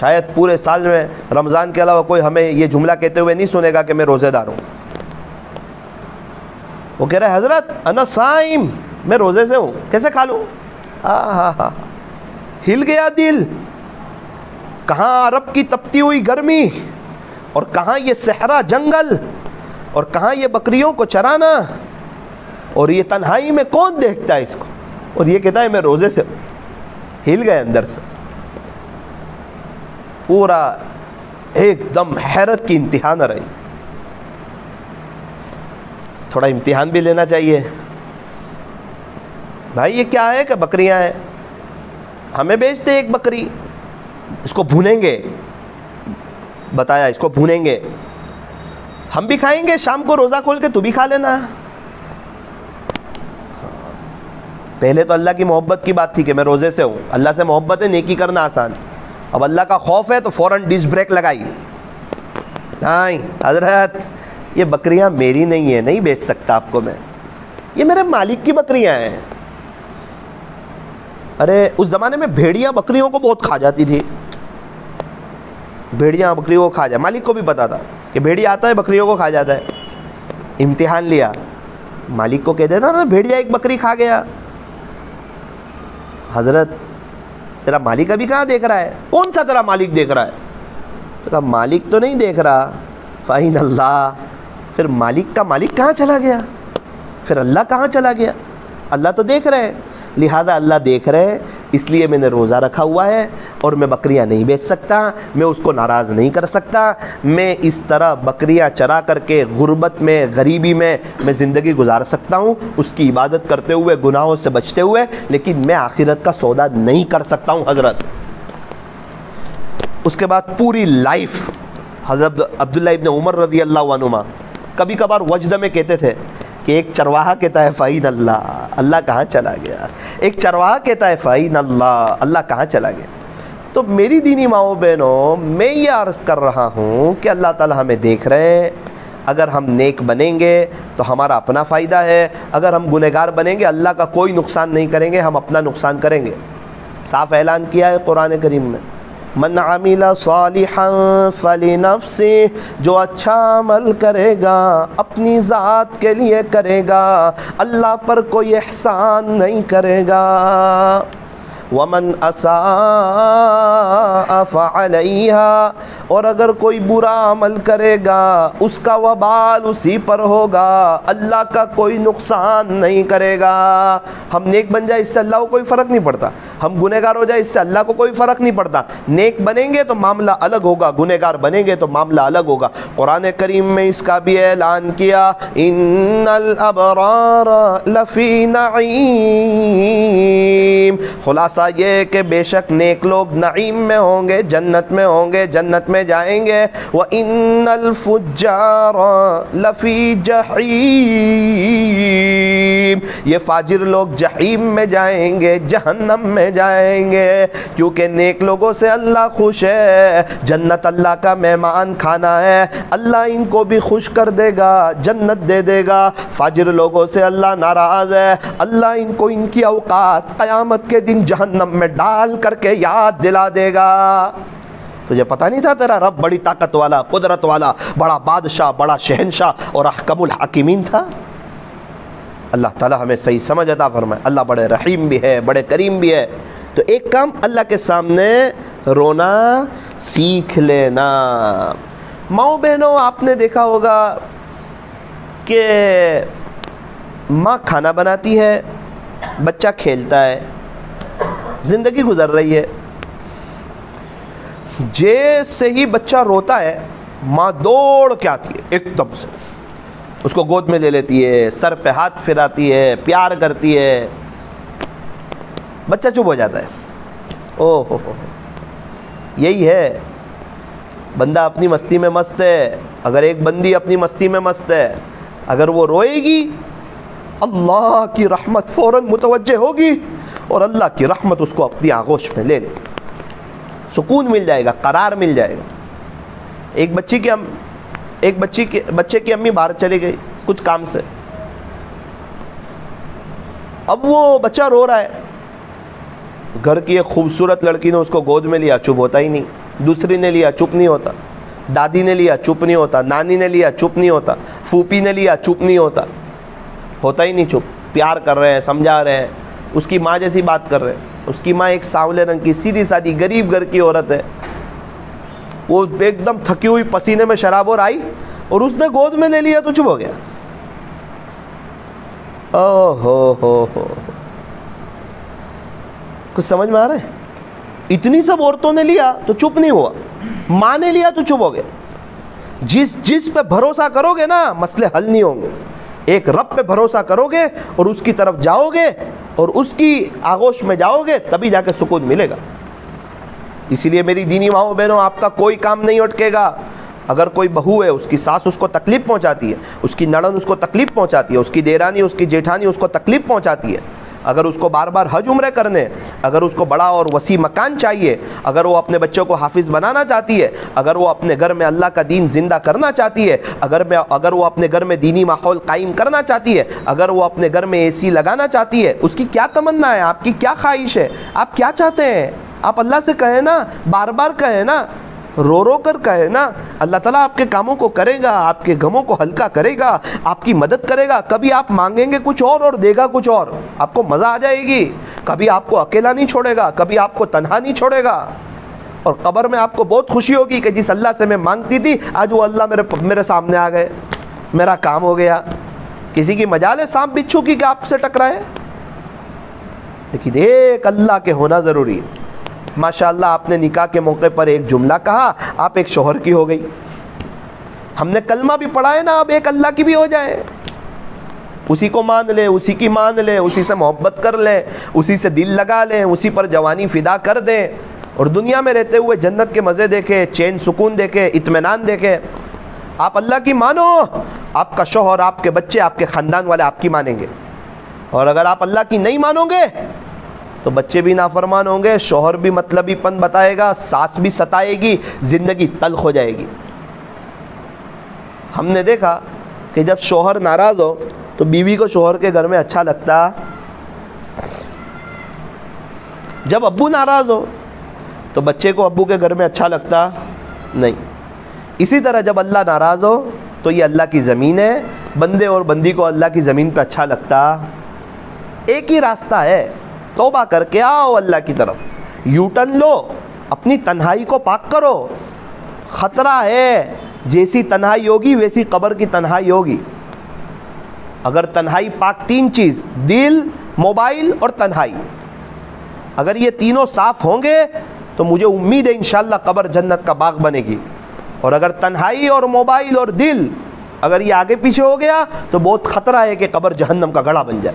शायद पूरे साल में रमज़ान के अलावा कोई हमें ये जुमला कहते हुए नहीं सुनेगा कि मैं रोज़ेदार हूँ। वो कह रहा है, हज़रत, अना साइम, मैं रोज़े से हूँ, कैसे खा लूँ? हा हा हिल गया दिल। कहाँ अरब की तपती हुई गर्मी, और कहाँ ये सहरा जंगल, और कहाँ ये बकरियों को चराना, और ये तन्हाई में कौन देखता है इसको? और ये कहता है, मैं रोज़े से हिल गए अंदर से। पूरा एकदम हैरत की इम्तिहान रही। थोड़ा इम्तिहान भी लेना चाहिए। भाई, ये क्या है कि बकरियाँ हैं? हमें बेचते एक बकरी। इसको भूनेंगे। बताया, इसको भूनेंगे। हम भी खाएँगे, शाम को रोज़ा खोल के तू भी खा लेना। पहले तो अल्लाह की मोहब्बत की बात थी कि मैं रोज़े से हूँ। अल्लाह से मोहब्बत है, नेकी करना आसान। अब अल्लाह का खौफ है तो फ़ौरन डिश ब्रेक लगाई। नहीं हज़रत ये बकरियाँ मेरी नहीं है, नहीं बेच सकता आपको मैं। ये मेरे मालिक की बकरियाँ हैं। अरे, उस ज़माने में भेड़िया बकरियों को बहुत खा जाती थी। भेड़िया बकरियों को खा जाए मालिक को भी पता था कि भेड़िया आता है, बकरियों को खा जाता है। इम्तिहान लिया। मालिक को कह देना, ना, भेड़िया एक बकरी खा गया। हज़रत, तेरा मालिक अभी कहाँ देख रहा है? कौन सा तेरा मालिक देख रहा है? तो कहा, मालिक तो नहीं देख रहा। फ़ाइन अल्लाह फिर मालिक का मालिक कहाँ चला गया? फिर अल्लाह कहाँ चला गया? अल्लाह तो देख रहे हैं। लिहाजा अल्लाह देख रहे हैं, इसलिए मैंने रोज़ा रखा हुआ है और मैं बकरियाँ नहीं बेच सकता, मैं उसको नाराज़ नहीं कर सकता। मैं इस तरह बकरियाँ चरा करके गुर्बत में, गरीबी में मैं ज़िंदगी गुजार सकता हूँ। उसकी इबादत करते हुए, गुनाहों से बचते हुए, लेकिन मैं आखिरत का सौदा नहीं कर सकता हूँ, हज़रत। उसके बाद पूरी लाइफ हज़रत अब्दुल्ला इब्न उमर रदी अल्लाह कभी कभार वजद में कहते थे कि एक चरवाहा कहता है फ़ाइन अल्लाह। अल्लाह कहाँ चला गया? एक चरवाहा कहता है फ़ाइन अल्लाह। अल्लाह कहाँ चला गया? तो मेरी दीनी माओ बहनों, मैं ये अर्ज़ कर रहा हूँ कि अल्लाह ताला हमें देख रहे हैं। अगर हम नेक बनेंगे तो हमारा अपना फ़ायदा है। अगर हम गुनहगार बनेंगे, अल्लाह का कोई नुकसान नहीं करेंगे, हम अपना नुकसान करेंगे। साफ़ ऐलान किया है कुरान करीम में। मन आमिला फली नफसे जो अच्छा अमल करेगा, अपनी ज़ात के लिए करेगा, अल्लाह पर कोई एहसान नहीं करेगा। वमन असाफ़ा और अगर कोई बुरा अमल करेगा, उसका वबाल उसी पर होगा। अल्लाह का कोई नुकसान नहीं करेगा। हम नेक बन जाए, इससे अल्लाह को कोई फ़र्क नहीं पड़ता। हम गुनहगार हो जाए, इससे अल्लाह को कोई फ़र्क नहीं पड़ता। नेक बनेंगे तो मामला अलग होगा, गुनहगार बनेंगे तो मामला अलग होगा। कुरान करीम में इसका भी ऐलान किया इन अबरार लफ़ी नईम। खुलासा खुलासा ये कि बेशक नेक लोग नईम में होंगे, जन्नत में होंगे, जन्नत में जाएँगे। व इन लफ़ी जहीम। ये फाजिर लोग जहीम में जाएँगे, जहन्नम में जाएँगे। क्योंकि नेक लोगों से अल्लाह खुश है। जन्नत अल्लाह का मेहमान खाना है। अल्लाह इनको भी खुश कर देगा, जन्नत दे देगा। फाजिर लोगों से अल्लाह नाराज़ है। अल्लाह इनको इनकी अवकात क़यामत के दिन जहन जहन्नम में डाल करके याद दिला देगा। तुझे पता नहीं था तेरा रब बड़ी ताकत वाला, कुदरत वाला, बड़ा बादशाह, बड़ा शहनशाह और अहकमुल हकीमीन था? अल्लाह ताला हमें सही समझ अता फरमाए। अल्लाह बड़े रहीम भी है, बड़े करीम भी है। तो एक काम अल्लाह के सामने रोना सीख लेना। माओ बहनों, आपने देखा होगा कि माँ खाना बनाती है, बच्चा खेलता है। ज़िंदगी गुजर रही है। जैसे ही बच्चा रोता है, माँ दौड़ के आती है, एकदम से। उसको गोद में ले लेती है, सर पे हाथ फिराती है, प्यार करती है। बच्चा चुप हो जाता है। ओह हो यही है। बंदा अपनी मस्ती में मस्त है। अगर एक बंदी अपनी मस्ती में मस्त है, अगर वो रोएगी, अल्लाह की रहमत फ़ौर मुतवजह होगी। और अल्लाह की रहमत उसको अपनी आगोश में ले ले। सुकून मिल जाएगा, करार मिल जाएगा। एक बच्ची की हम एक बच्ची के, बच्चे की अम्मी बाहर चली गई कुछ काम से। अब वो बच्चा रो रहा है। घर की एक खूबसूरत लड़की ने उसको गोद में लिया, चुप होता ही नहीं। दूसरी ने लिया, चुप नहीं होता। दादी ने लिया, चुप नहीं होता। नानी ने लिया, चुप नहीं होता। फूपी ने लिया, चुप नहीं होता। होता ही नहीं चुप। प्यार कर रहे हैं, समझा रहे हैं। उसकी माँ जैसी बात कर रहे हैं। उसकी माँ एक सांवले रंग की, सीधी सादी, गरीब घर की औरत है। वो एकदम थकी हुई पसीने में शराब और आई और उसने गोद में ले लिया तो चुप हो गया। ओ हो हो हो। कुछ समझ में आ रहा है? इतनी सब औरतों ने लिया तो चुप नहीं हुआ। माँ ने लिया तो चुप हो गया। जिस जिस पे भरोसा करोगे ना, मसले हल नहीं होंगे। एक रब पे भरोसा करोगे और उसकी तरफ़ जाओगे और उसकी आगोश में जाओगे, तभी जाके सुकून मिलेगा। इसीलिए मेरी दीनी माओ बहनों, आपका कोई काम नहीं अटकेगा। अगर कोई बहू है, उसकी सास उसको तकलीफ़ पहुंचाती है, उसकी नड़न उसको तकलीफ़ पहुंचाती है, उसकी देरानी, उसकी जेठानी उसको तकलीफ़ पहुंचाती है अगर उसको बार बार हज उम्र करने, अगर उसको बड़ा और वसी मकान चाहिए, अगर वो अपने बच्चों को हाफिज़ बनाना चाहती है, अगर वो अपने घर में अल्लाह का दीन ज़िंदा करना चाहती है, अगर मैं, अगर वो अपने घर में दीनी माहौल कायम करना चाहती है, अगर वो अपने घर में एसी लगाना चाहती है, उसकी क्या तमन्ना है? आपकी क्या ख्वाहिश है? आप क्या चाहते हैं? आप अल्लाह से कहें ना बार बार कहें ना रो रो कर कहे ना, अल्लाह ताला आपके कामों को करेगा, आपके गमों को हल्का करेगा, आपकी मदद करेगा, कभी आप मांगेंगे कुछ और और देगा कुछ और, आपको मज़ा आ जाएगी। कभी आपको अकेला नहीं छोड़ेगा, कभी आपको तनहा नहीं छोड़ेगा। और कब्र में आपको बहुत खुशी होगी कि जिस अल्लाह से मैं मांगती थी, आज वो अल्लाह मेरे मेरे सामने आ गए। मेरा काम हो गया। किसी की मजाल है सांप बिच्छू की कि आपसे टकराए? लेकिन एक अल्लाह के होना ज़रूरी है। माशाल्लाह, आपने निकाह के मौके पर एक जुमला कहा, आप एक शोहर की हो गई। हमने कलमा भी पढ़ा है ना आप एक अल्लाह की भी हो जाए। उसी को मान ले, उसी की मान ले, उसी से मोहब्बत कर ले, उसी से दिल लगा ले, उसी पर जवानी फिदा कर दें। और दुनिया में रहते हुए जन्नत के मज़े देखे, चैन सुकून देखे, इत्मीनान देखे। आप अल्लाह की मानो, आपका शोहर, आपके बच्चे, आपके ख़ानदान वाले आपकी मानेंगे। और अगर आप अल्लाह की नहीं मानोगे तो बच्चे भी नाफरमान होंगे, शोहर भी मतलबी पन बताएगा, सास भी सताएगी, ज़िंदगी तल्ख हो जाएगी। हमने देखा कि जब शोहर नाराज़ हो तो बीवी को शोहर के घर में अच्छा लगता। जब अब्बू नाराज़ हो तो बच्चे को अब्बू के घर में अच्छा लगता। नहीं। इसी तरह जब अल्लाह नाराज़ हो तो ये अल्लाह की ज़मीन है। बंदे और बंदी को अल्लाह की ज़मीन पे अच्छा लगता। एक ही रास्ता है। तोबा करके आओ अल्लाह की तरफ़। यूटन लो, अपनी तन्हाई को पाक करो। ख़तरा है, जैसी तन्हाई होगी, वैसी कब्र की तन्हाई होगी। अगर तन्हाई पाक तीन चीज़, दिल, मोबाइल और तन्हाई। अगर ये तीनों साफ़ होंगे तो मुझे उम्मीद है इन कब्र जन्नत का बाग बनेगी। और अगर तन्हाई और मोबाइल और दिल, अगर ये आगे पीछे हो गया तो बहुत ख़तरा है कि कब्र जहन्नम का गड़ा बन जाए।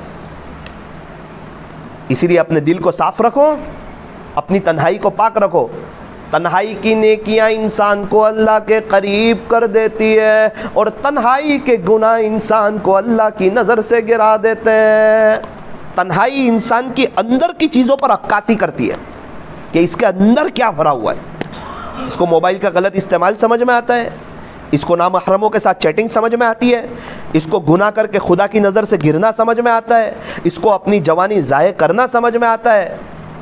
इसीलिए अपने दिल को साफ़ रखो, अपनी तन्हाई को पाक रखो। तन्हाई की नेकियाँ इंसान को अल्लाह के करीब कर देती है और तन्हाई के गुनाह इंसान को अल्लाह की नज़र से गिरा देते हैं। तन्हाई इंसान की अंदर की चीज़ों पर अक्कासी करती है कि इसके अंदर क्या भरा हुआ है। इसको मोबाइल का गलत इस्तेमाल समझ में आता है। इसको नामहरमों के साथ चैटिंग समझ में आती है। इसको गुना करके खुदा की नज़र से गिरना समझ में आता है। इसको अपनी जवानी ज़ाय करना समझ में आता है।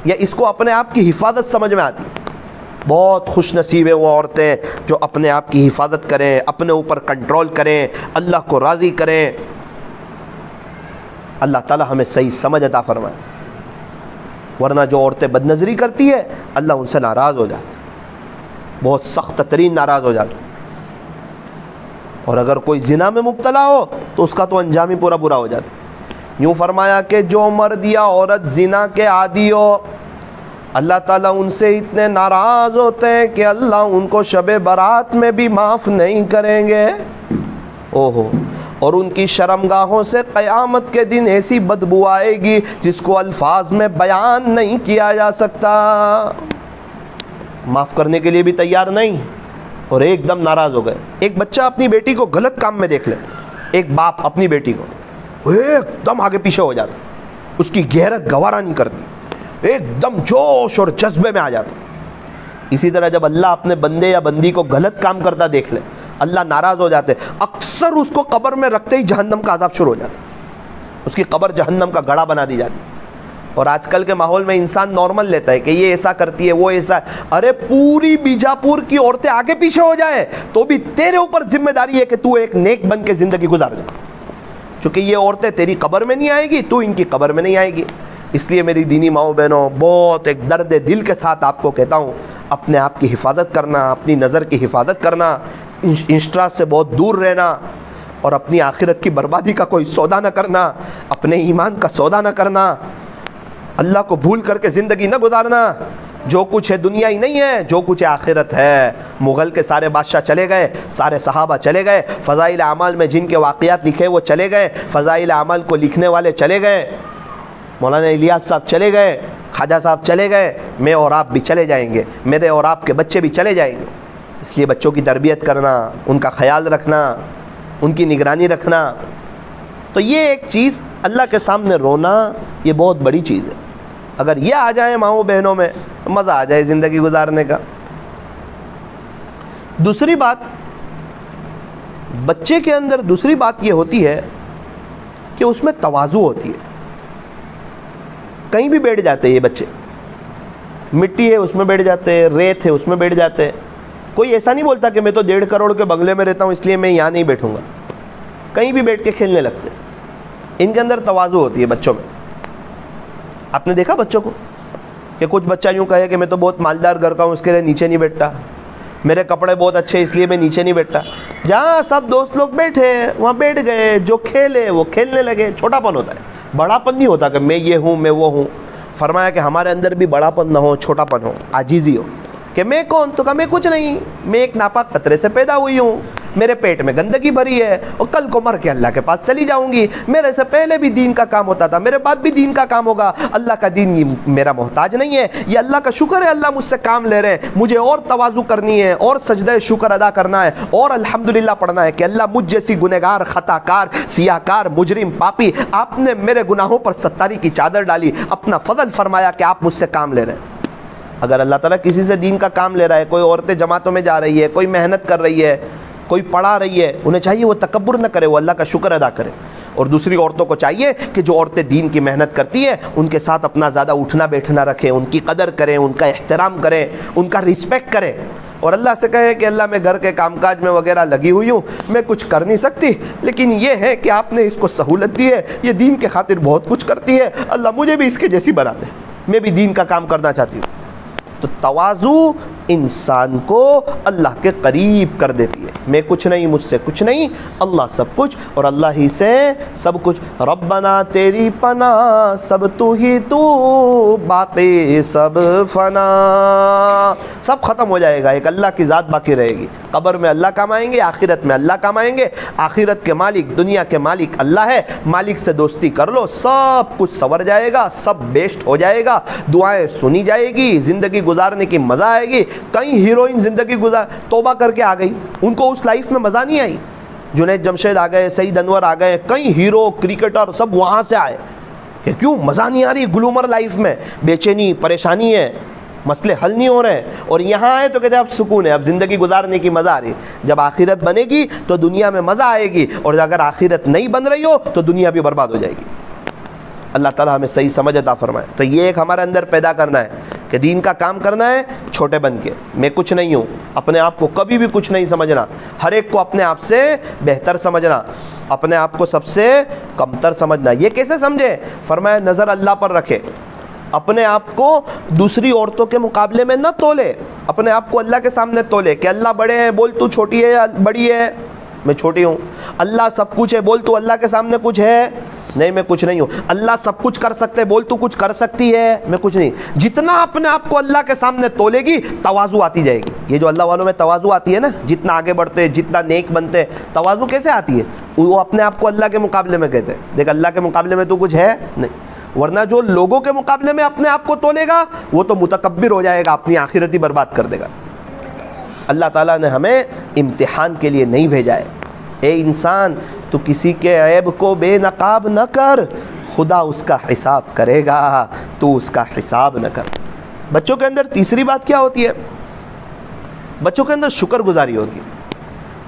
या इसको अपने आप की हिफाजत समझ में आती है। बहुत खुश नसीब है वो औरतें जो अपने आप की हिफाजत करें, अपने ऊपर कंट्रोल करें, अल्लाह को राज़ी करें। अल्लाह ताला हमें सही समझ अता फरमाए। वरना जो औरतें बदनज़री करती है, अल्लाह उनसे नाराज़ हो जाती बहुत सख्त तरीन नाराज़ हो जाती और अगर कोई जिना में मुबतला हो तो उसका तो अंजाम ही पूरा बुरा हो जाता यूँ फरमाया कि जो मर्द या औरत जिना के आदि हो, अल्लाह ताला उनसे इतने नाराज़ होते हैं कि अल्लाह उनको शब बारात में भी माफ़ नहीं करेंगे। ओहो, और उनकी शर्मगाहों से क़यामत के दिन ऐसी बदबू आएगी जिसको अल्फाज में बयान नहीं किया जा सकता। माफ़ करने के लिए भी तैयार नहीं। और एकदम नाराज़ हो गए। एक बच्चा अपनी बेटी को गलत काम में देख ले, एक बाप अपनी बेटी को एकदम आगे पीछे हो जाता, उसकी गहरत गवारा नहीं करती, एकदम जोश और जज्बे में आ जाता। इसी तरह जब अल्लाह अपने बंदे या बंदी को गलत काम करता देख ले, अल्लाह नाराज़ हो जाते, अक्सर उसको कब्र में रखते ही जहन्नम का आज़ाब शुरू हो जाता, उसकी कब्र जहन्नम का गड़ा बना दी जाती। और आजकल के माहौल में इंसान नॉर्मल लेता है कि ये ऐसा करती है, वो ऐसा। अरे, पूरी बीजापुर की औरतें आगे पीछे हो जाए तो भी तेरे ऊपर ज़िम्मेदारी है कि तू एक नेक बन के ज़िंदगी गुजार दे। क्योंकि ये औरतें तेरी कब्र में नहीं आएगी, तू इनकी कबर में नहीं आएगी। इसलिए मेरी दीनी माओ बहनों, बहुत एक दर्द दिल के साथ आपको कहता हूँ, अपने आप की हिफाजत करना, अपनी नज़र की हिफाजत करना इंस्ट्रा से बहुत दूर रहना और अपनी आखिरत की बर्बादी का कोई सौदा न करना, अपने ईमान का सौदा न करना। अल्लाह को भूल करके ज़िंदगी न गुजारना। जो कुछ है दुनिया ही नहीं है, जो कुछ है आखिरत है। मुग़ल के सारे बादशाह चले गए, सारे सहाबा चले गए, फ़ज़ाइल अमाल में जिनके वाक़ात लिखे वो चले गए, फ़ज़ाइल अमाल को लिखने वाले चले गए। मौलाना इलियास साहब चले गए, ख्वाजा साहब चले गए, मैं और आप भी चले जाएँगे, मेरे और आपके बच्चे भी चले जाएँगे। इसलिए बच्चों की तरबियत करना, उनका ख्याल रखना, उनकी निगरानी रखना। तो ये एक चीज़, अल्लाह के सामने रोना, ये बहुत बड़ी चीज़ है। अगर ये आ जाए माओ बहनों में तो मज़ा आ जाए ज़िंदगी गुजारने का। दूसरी बात, बच्चे के अंदर दूसरी बात ये होती है कि उसमें तवाज़ु होती है। कहीं भी बैठ जाते हैं ये बच्चे। मिट्टी है, उसमें बैठ जाते हैं। रेत है, उसमें बैठ जाते हैं। कोई ऐसा नहीं बोलता कि मैं तो डेढ़ करोड़ के बंगले में रहता हूँ, इसलिए मैं यहाँ नहीं बैठूँगा। कहीं भी बैठ के खेलने लगते हैं। इनके अंदर तोज़ु होती है बच्चों में। आपने देखा बच्चों को? कि कुछ बच्चा यूँ कहे कि मैं तो बहुत मालदार घर का हूँ उसके लिए नीचे नहीं बैठता। मेरे कपड़े बहुत अच्छे, इसलिए मैं नीचे नहीं बैठता। जहाँ सब दोस्त लोग बैठे वहाँ बैठ गए, जो खेले, वो खेलने लगे। छोटापन होता है। बड़ापन नहीं होता कि मैं ये हूँ, मैं वो हूँ। फरमाया कि हमारे अंदर भी बड़ापन ना हो, छोटापन हो, आजीजी हो। कि मैं कौन? तो कहा, मैं कुछ नहीं। मैं एक नापाक कतरे से पैदा हुई हूँ। मेरे पेट में गंदगी भरी है और कल को मर के अल्लाह के पास चली जाऊँगी। मेरे से पहले भी दीन का काम होता था, मेरे बाद भी दीन का काम होगा। अल्लाह का दीन ये मेरा मोहताज नहीं है। ये अल्लाह का शुक्र है, अल्लाह मुझसे काम ले रहे हैं। मुझे और तोज़ु करनी है, और सजद शुक्र अदा करना है, और अल्हम्दुलिल्लाह पढ़ना है कि अल्लाह मुझ जैसी गुनहगार, खताकार सियाकार मुजरिम, पापी, आपने मेरे गुनाहों पर सत्तारी की चादर डाली, अपना फजल फरमाया कि आप मुझसे काम ले रहे हैं। अगर अल्लाह ताला किसी से दीन का काम ले रहा है, कोई औरतें जमातों में जा रही है, कोई मेहनत कर रही है, कोई पढ़ा रही है, उन्हें चाहिए वो तकबर न करे, वो अल्लाह का शुक्र अदा करे। और दूसरी औरतों को चाहिए कि जो औरतें दीन की मेहनत करती हैं, उनके साथ अपना ज़्यादा उठना बैठना रखें, उनकी कदर करें, उनका एहतराम करें, उनका रिस्पेक्ट करें। और अल्लाह से कहे कि अल्लाह, मैं घर के कामकाज में वगैरह लगी हुई हूँ, मैं कुछ कर नहीं सकती, लेकिन ये है कि आपने इसको सहूलत दी है, ये दीन के खातिर बहुत कुछ करती है, अल्लाह मुझे भी इसके जैसी बना दे। मैं भी दीन का काम करना चाहती हूँ। तो तवाज़ु इंसान को अल्लाह के करीब कर देती है। मैं कुछ नहीं, मुझसे कुछ नहीं, अल्लाह सब कुछ और अल्लाह ही से सब कुछ। रब्बना तेरी पना, सब तू ही तू, बाकी सब फना। सब ख़त्म हो जाएगा, एक अल्लाह की ज़ात बाकी रहेगी। कब्र में अल्लाह काम आएँगे आखिरत में अल्लाह काम आएँगे आखिरत के मालिक, दुनिया के मालिक अल्लाह है। मालिक से दोस्ती कर लो, सब कुछ सवर जाएगा, सब बेस्ट हो जाएगा। दुआएँ सुनी जाएगी, ज़िंदगी गुजारने की मज़ा आएगी। कई हीरोइन ज़िंदगी गुजार, तोबा करके आ गई। उनको उस लाइफ में मज़ा नहीं आई। जुनेद जमशेद आ गए, सईद अनवर आ गए, कई हीरो क्रिकेटर सब वहाँ से आए। कि क्यों? मज़ा नहीं आ रही ग्लूमर लाइफ में। बेचैनी, परेशानी है। मसले हल नहीं हो रहे और यहाँ आए तो कहते हैं, अब सुकून है, अब ज़िंदगी गुजारने की मज़ा आ रही जब आखिरत बनेगी तो दुनिया में मज़ा आएगी। और अगर आखिरत नहीं बन रही हो तो दुनिया भी बर्बाद हो जाएगी। अल्लाह ताला हमें सही समझ अता फरमाए। तो ये एक हमारे अंदर पैदा करना है। कि दीन का काम करना है, छोटे बन के। मैं कुछ नहीं हूँ। अपने आप को कभी भी कुछ नहीं समझना। हर एक को अपने आप से बेहतर समझना। अपने आप को सबसे कमतर समझना। ये कैसे समझे? फरमाए नज़र अल्लाह पर रखे। अपने आप को दूसरी औरतों के मुकाबले में न तोले। अपने आप को अल्लाह के सामने तोले कि अल्लाह बड़े हैं, बोल तू छोटी है या बड़ी है? मैं छोटी हूँ। अल्लाह सब कुछ है, बोल तू अल्लाह के सामने कुछ है? नहीं, मैं कुछ नहीं हूँ। अल्लाह सब कुछ कर सकते, बोल तू कुछ कर सकती है। मैं कुछ नहीं। जितना अपने आप को अल्लाह के सामने तोलेगी, तवाजु आती जाएगी। ये जो अल्लाह वालों में तवाजु आती है ना, जितना आगे बढ़ते, जितना नेक बनते, तवाजु कैसे आती है? वो अपने आप को अल्लाह के मुकाबले में कहते हैं। देख, अल्लाह के मुकाबले में तो कुछ है? नहीं। वरना जो लोगों के मुकाबले में अपने आप को तोलेगा, वो तो मुतकबिर हो जाएगा, अपनी आखिरती बर्बाद कर देगा। अल्लाह ताला ने हमें इम्तिहान के लिए नहीं भेजा है। ए इंसान तो किसी के ऐब को बेनकाब न कर। खुदा उसका हिसाब करेगा तो उसका हिसाब न कर। बच्चों के अंदर तीसरी बात क्या होती है? बच्चों के अंदर शुक्रगुजारी होती है।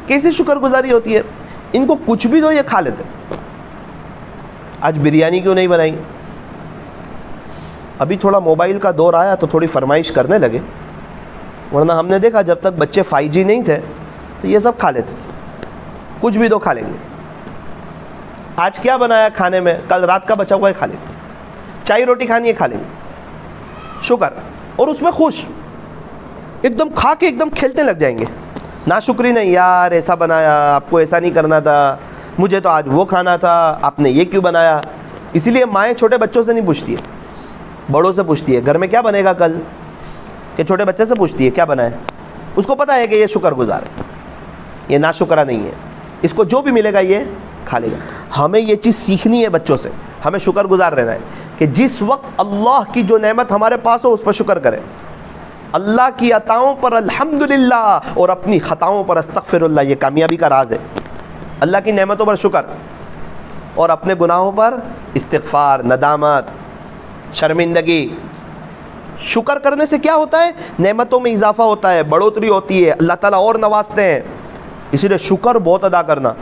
कैसी शुक्रगुजारी होती है? इनको कुछ भी दो, ये खा लेते आज बिरयानी क्यों नहीं बनाई? अभी थोड़ा मोबाइल का दौर आया तो थोड़ी फरमाइश करने लगे। वरना हमने देखा जब तक बच्चे फाइव नहीं थे तो ये सब खा लेते थे। कुछ भी दो खा लेंगे। आज क्या बनाया खाने में? कल रात का बचा हुआ है खा लेंगे। चाय रोटी खानी है खा लेंगे। शुक्र। और उसमें खुश। एकदम खा के एकदम खेलते लग जाएँगे। ना शुक्री नहीं यार, ऐसा बनाया, आपको ऐसा नहीं करना था। मुझे तो आज वो खाना था। आपने ये क्यों बनाया? इसीलिए माएँ छोटे बच्चों से नहीं पूछती है। बड़ों से पूछती है, घर में क्या बनेगा कल? कि छोटे बच्चे से पूछती है, क्या बनाए उसको पता है कि ये शुक्रगुजार है। ये ना शुक्रा नहीं है। इसको जो भी मिलेगा ये खा लेगा। हमें ये चीज़ सीखनी है बच्चों से। हमें शुक्र गुजार रहना है कि जिस वक्त अल्लाह की जो नेमत हमारे पास हो, उस पर शुक्र करें। अल्लाह की अताओं पर अल्हम्दुलिल्लाह और अपनी ख़ताओं पर अस्तफ़िरल्ला ये कामयाबी का राज है। अल्लाह की नेमतों पर शुक्र और अपने गुनाहों पर इस्तफ़ार नदामत, शर्मिंदगी। शुक्र करने से क्या होता है? नेमतों में इजाफा होता है, बढ़ोतरी होती है। अल्लाह ताला और नवाजते हैं। इसीलिए शुक्र बहुत अदा करना।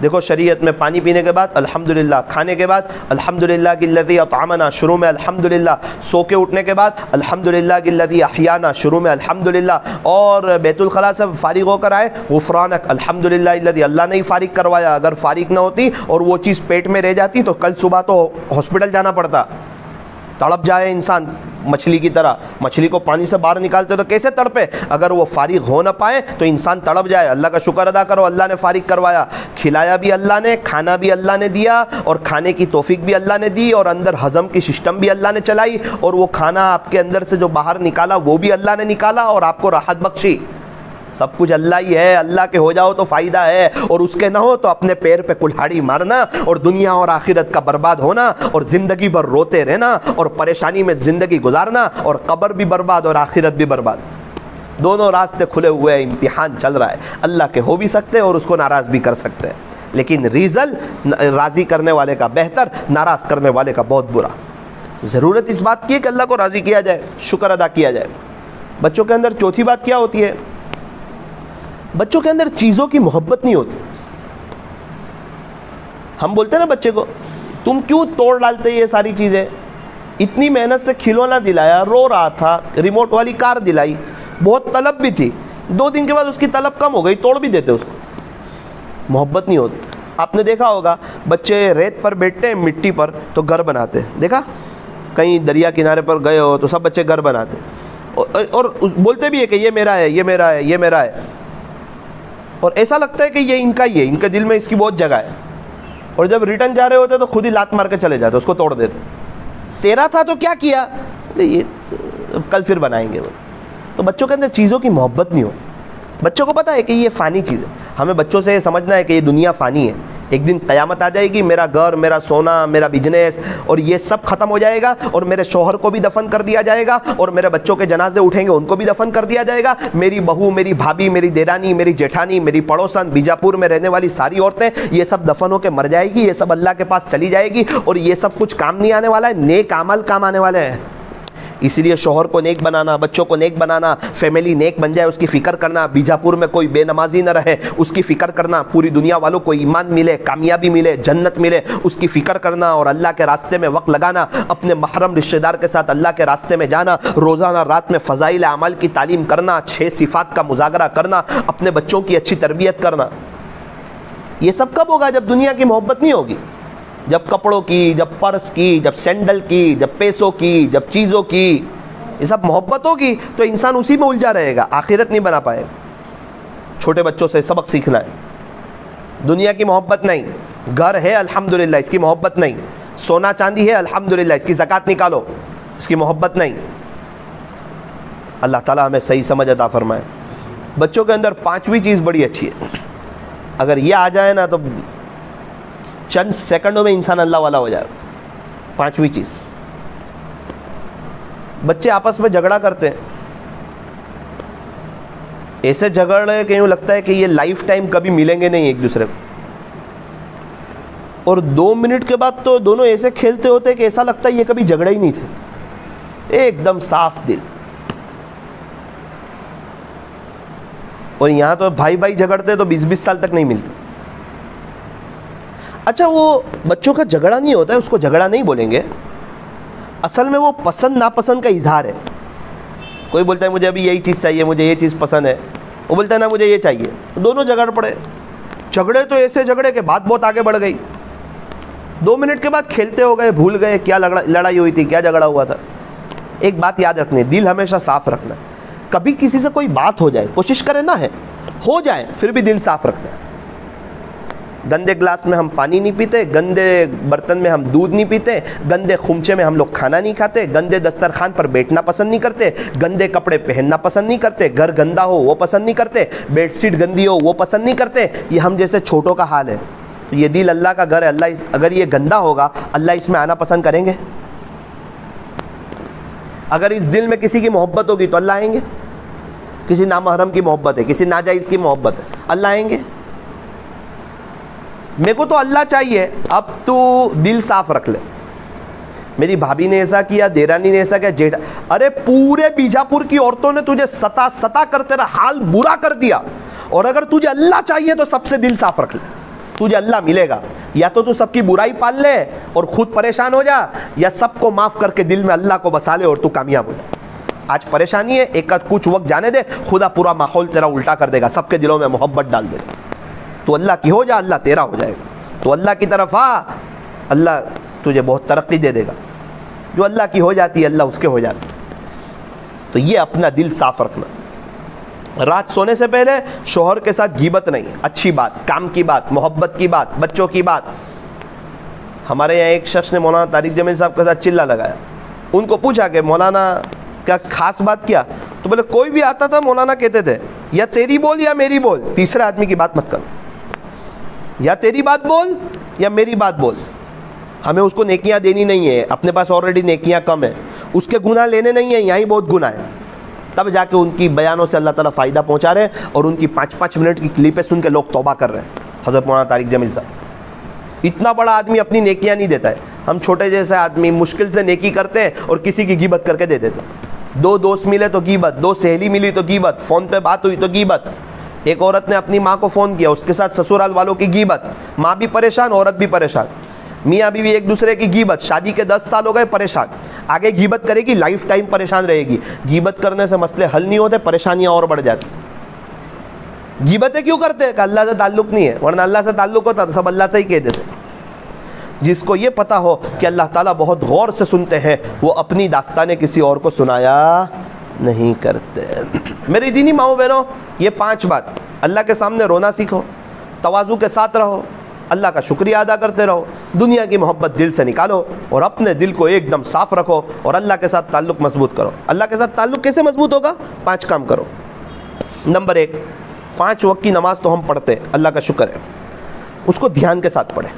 देखो शरीयत में पानी पीने के बाद, अल्हम्दुलिल्लाह, खाने के बाद, अल्हम्दुलिल्लाह की लदी अतामना, शुरू में अल्हम्दुलिल्लाह सो के उठने के बाद, अल्हम्दुलिल्लाह की लदी अहियाना, शुरू में अल्हम्दुलिल्लाह, और बैतुलखला से फारिग होकर आए, गुफरानक, अल्हम्दुलिल्लाह अल्लाह ने ही फारिग करवाया। अगर फारिग ना होती और वो चीज़ पेट में रह जाती तो कल सुबह तो हॉस्पिटल जाना पड़ता। तड़प जाए इंसान मछली की तरह। मछली को पानी से बाहर निकालते तो कैसे तड़पे? अगर वो फारिग हो ना पाए तो इंसान तड़प जाए। अल्लाह का शुक्र अदा करो, अल्लाह ने फारिग करवाया। खिलाया भी अल्लाह ने, खाना भी अल्लाह ने दिया और खाने की तोफ़ी भी अल्लाह ने दी और अंदर हज़म की सिस्टम भी अल्लाह ने चलाई और वो खाना आपके अंदर से जो बाहर निकाला, वो भी अल्लाह ने निकाला और आपको राहत बख्शी। सब कुछ अल्लाह ही है, अल्लाह के हो जाओ तो फ़ायदा है। और उसके ना हो तो अपने पैर पे कुल्हाड़ी मारना और दुनिया और आखिरत का बर्बाद होना और ज़िंदगी भर रोते रहना और परेशानी में ज़िंदगी गुजारना और कब्र भी बर्बाद और आखिरत भी बर्बाद। दोनों रास्ते खुले हुए हैं, इम्तिहान चल रहा है। अल्लाह के हो भी सकते हैं और उसको नाराज़ भी कर सकते हैं। लेकिन रीज़ल राज़ी करने वाले का बेहतर, नाराज़ करने वाले का बहुत बुरा। ज़रूरत इस बात की है कि अल्लाह को राज़ी किया जाए, शुक्र अदा किया जाए। बच्चों के अंदर चौथी बात क्या होती है? बच्चों के अंदर चीज़ों की मोहब्बत नहीं होती। हम बोलते हैं ना बच्चे को तुम क्यों तोड़ डालते ये सारी चीज़ें? इतनी मेहनत से खिलौना दिलाया रो रहा था रिमोट वाली कार दिलाई बहुत तलब भी थी। दो दिन के बाद उसकी तलब कम हो गई तोड़ भी देते उसको। मोहब्बत नहीं होती। आपने देखा होगा बच्चे रेत पर बैठते हैं मिट्टी पर तो घर बनाते हैं। देखा? कहीं दरिया किनारे पर गए हो तो सब बच्चे घर बनाते और, और बोलते भी है कि ये मेरा है ये मेरा है ये मेरा है। और ऐसा लगता है कि ये इनका ही है, इनके दिल में इसकी बहुत जगह है। और जब रिटर्न जा रहे होते तो खुद ही लात मार के चले जाते उसको तोड़ देते तेरा था तो क्या किया? ये तो कल फिर बनाएँगे वो। तो बच्चों के अंदर चीज़ों की मोहब्बत नहीं होती। बच्चों को पता है कि ये फ़ानी चीज़ है। हमें बच्चों से समझना है कि ये दुनिया फ़ानी है। एक दिन क़यामत आ जाएगी, मेरा घर, मेरा सोना, मेरा बिज़नेस और ये सब ख़त्म हो जाएगा, और मेरे शोहर को भी दफन कर दिया जाएगा, और मेरे बच्चों के जनाजे उठेंगे, उनको भी दफन कर दिया जाएगा। मेरी बहू, मेरी भाभी, मेरी देरानी, मेरी जेठानी, मेरी पड़ोसन, बीजापुर में रहने वाली सारी औरतें, ये सब दफन होकर मर जाएगी, ये सब अल्लाह के पास चली जाएगी, और ये सब कुछ काम नहीं आने वाला है, नेक अमल काम आने वाले हैं। इसीलिए शोहर को नेक बनाना, बच्चों को नेक बनाना फैमिली नेक बन जाए, उसकी फ़िक्र करना, बीजापुर में कोई बेनमाजी न रहे, उसकी फ़िक्र करना, पूरी दुनिया वालों को ईमान मिले, कामयाबी मिले, जन्नत मिले, उसकी फ़िक्र करना और अल्लाह के रास्ते में वक्त लगाना, अपने महरम रिश्तेदार के साथ अल्लाह के रास्ते में जाना, रोज़ाना रात में फ़जाइल अमल की तालीम करना छः सिफात का मुजागरा करना, अपने बच्चों की अच्छी तरबियत करना। ये सब कब होगा जब दुनिया की मोहब्बत नहीं होगी? जब कपड़ों की, जब पर्स की, जब सैंडल की, जब पैसों की, जब चीज़ों की, ये सब मोहब्बतों की तो इंसान उसी में उलझा रहेगा, आखिरत नहीं बना पाएगा। छोटे बच्चों से सबक सीखना है। दुनिया की मोहब्बत नहीं। घर है, अल्हम्दुलिल्लाह, इसकी मोहब्बत नहीं। सोना चांदी है, अल्हम्दुलिल्लाह, इसकी ज़क़़त निकालो, इसकी मोहब्बत नहीं। अल्लाह ताला हमें सही समझ अता फरमाए। बच्चों के अंदर पांचवी चीज़ बड़ी अच्छी है। अगर ये आ जाए ना तो चंद सेकंडों में इंसान अल्लाह वाला हो जाए। पांचवी चीज़। बच्चे आपस में झगड़ा करते हैं। ऐसे झगड़े के यूँ लगता है कि ये लाइफ टाइम कभी मिलेंगे नहीं एक दूसरे को। और दो मिनट के बाद तो दोनों ऐसे खेलते होते कि ऐसा लगता है ये कभी झगड़े ही नहीं थे। एकदम साफ़ दिल। और यहाँ तो भाई भाई झगड़ते तो बीस बीस साल तक नहीं मिलते। अच्छा वो बच्चों का झगड़ा नहीं होता है, उसको झगड़ा नहीं बोलेंगे। असल में वो पसंद नापसंद का इजहार है। कोई बोलता है, मुझे अभी यही चीज़ चाहिए, मुझे ये चीज़ पसंद है। वो बोलता है, ना, मुझे ये चाहिए। दोनों झगड़ पड़े। झगड़े तो ऐसे झगड़े के बात बहुत आगे बढ़ गई। दो मिनट के बाद खेलते हो गए, भूल गए, क्या लड़ाई हुई थी, क्या झगड़ा हुआ था। एक बात याद रखनी, दिल हमेशा साफ़ रखना। कभी किसी से कोई बात हो जाए, कोशिश करें ना है, हो जाए, फिर भी दिल साफ़ रखना है। गंदे ग्लास में हम पानी नहीं पीते, गंदे बर्तन में हम दूध नहीं पीते, गंदे खुमचे में हम लोग खाना नहीं खाते, गंदे दस्तरखान पर बैठना पसंद नहीं करते, गंदे कपड़े पहनना पसंद नहीं करते, घर गंदा हो वो पसंद नहीं करते, बेडशीट गंदी हो वो पसंद नहीं करते। ये हम जैसे छोटों का हाल है। तो ये दिल अल्लाह का घर है, अल्लाह इस, अगर ये गंदा होगा, अल्लाह इसमें आना पसंद करेंगे। अगर इस दिल में किसी की मोहब्बत होगी तो अल्लाह आएँगे। किसी नामहरम की मोहब्बत है, किसी नाजायज़ की मोहब्बत है, अल्लाह आएँगे। मेरे को तो अल्लाह चाहिए, अब तू दिल साफ़ रख ले। मेरी भाभी ने ऐसा किया, देरानी ने ऐसा किया, जेठा। अरे पूरे बीजापुर की औरतों ने तुझे सता सता कर तेरा हाल बुरा कर दिया। और अगर तुझे अल्लाह चाहिए तो सबसे दिल साफ़ रख ले। तुझे अल्लाह मिलेगा। या तो तू सबकी बुराई पाल ले और खुद परेशान हो जा, या सबको माफ़ करके दिल में अल्लाह को बसा ले और तू कामयाब हो जा। आज परेशानी है, एक कुछ वक्त जाने दे, खुदा पूरा माहौल तेरा उल्टा कर देगा, सबके दिलों में मोहब्बत डाल देगा तो अल्लाह की हो जा, अल्लाह तेरा हो जाएगा। तो अल्लाह की तरफ़ आ, अल्लाह तुझे बहुत तरक्की दे देगा। जो अल्लाह की हो जाती है, अल्लाह उसके हो जाती तो ये अपना दिल साफ़ रखना। रात सोने से पहले शोहर के साथ गीबत नहीं अच्छी बात, काम की बात, मोहब्बत की बात, बच्चों की बात। हमारे यहाँ एक शख्स ने मौलाना तारिक ज़मीन साहब के साथ चिल्ला लगाया। उनको पूछा कि, मौलाना, क्या खास बात क्या? तो बोले, कोई भी आता था, मौलाना कहते थे, या तेरी बोल या मेरी बोल। तीसरे आदमी की बात मत कर। या तेरी बात बोल, या मेरी बात बोल। हमें उसको नेकियाँ देनी नहीं है। अपने पास ऑलरेडी नेकियाँ कम है। उसके गुनाह लेने नहीं है, यहाँ बहुत गुनाह है। तब जाके उनकी बयानों से अल्लाह ताला फ़ायदा पहुँचा रहे हैं और उनकी पाँच पाँच मिनट की क्लिपें सुन के लोग तोबा कर रहे हैं। हज़रत मौलाना तारिक जमील साहब। इतना बड़ा आदमी अपनी नेकियाँ नहीं देता है। हम छोटे जैसे आदमी मुश्किल से नेकी करते हैं और किसी की गिबत करके दे देते हैं। दो दोस्त मिले तो गिबत, दो सहेली मिली तो गिबत, फ़ोन पे बात हुई तो गिबत। एक औरत ने अपनी माँ को फ़ोन किया, उसके साथ ससुराल वालों की गिबत। माँ भी परेशान, औरत भी परेशान। मियाँ बीवी एक दूसरे की गीबत। शादी के दस साल हो गए परेशान। आगे गीबत करेगी लाइफ टाइम परेशान रहेगी। गीबत करने से मसले हल नहीं होते, परेशानियाँ और बढ़ जाती। गीबतें क्यों करते हैं? अल्लाह से ताल्लुक नहीं है। वरना अल्लाह से ताल्लुक होता तो सब अल्लाह से ही कह देते। जिसको ये पता हो कि अल्लाह ताला बहुत गौर से सुनते हैं, वो अपनी दास्तानें किसी और को सुनाया नहीं करते। मेरी दीनी माओ बहनों, ये पाँच बात। अल्लाह के सामने रोना सीखो, तवाजू के साथ रहो, अल्लाह का शुक्रिया अदा करते रहो, दुनिया की मोहब्बत दिल से निकालो और अपने दिल को एकदम साफ़ रखो और अल्लाह के साथ ताल्लुक़ मज़बूत करो। अल्लाह के साथ ताल्लुक़ कैसे मज़बूत होगा? पाँच काम करो। नंबर एक, पाँच वक्त की नमाज़ तो हम पढ़ते अल्लाह का शुक्र है। उसको ध्यान के साथ पढ़े।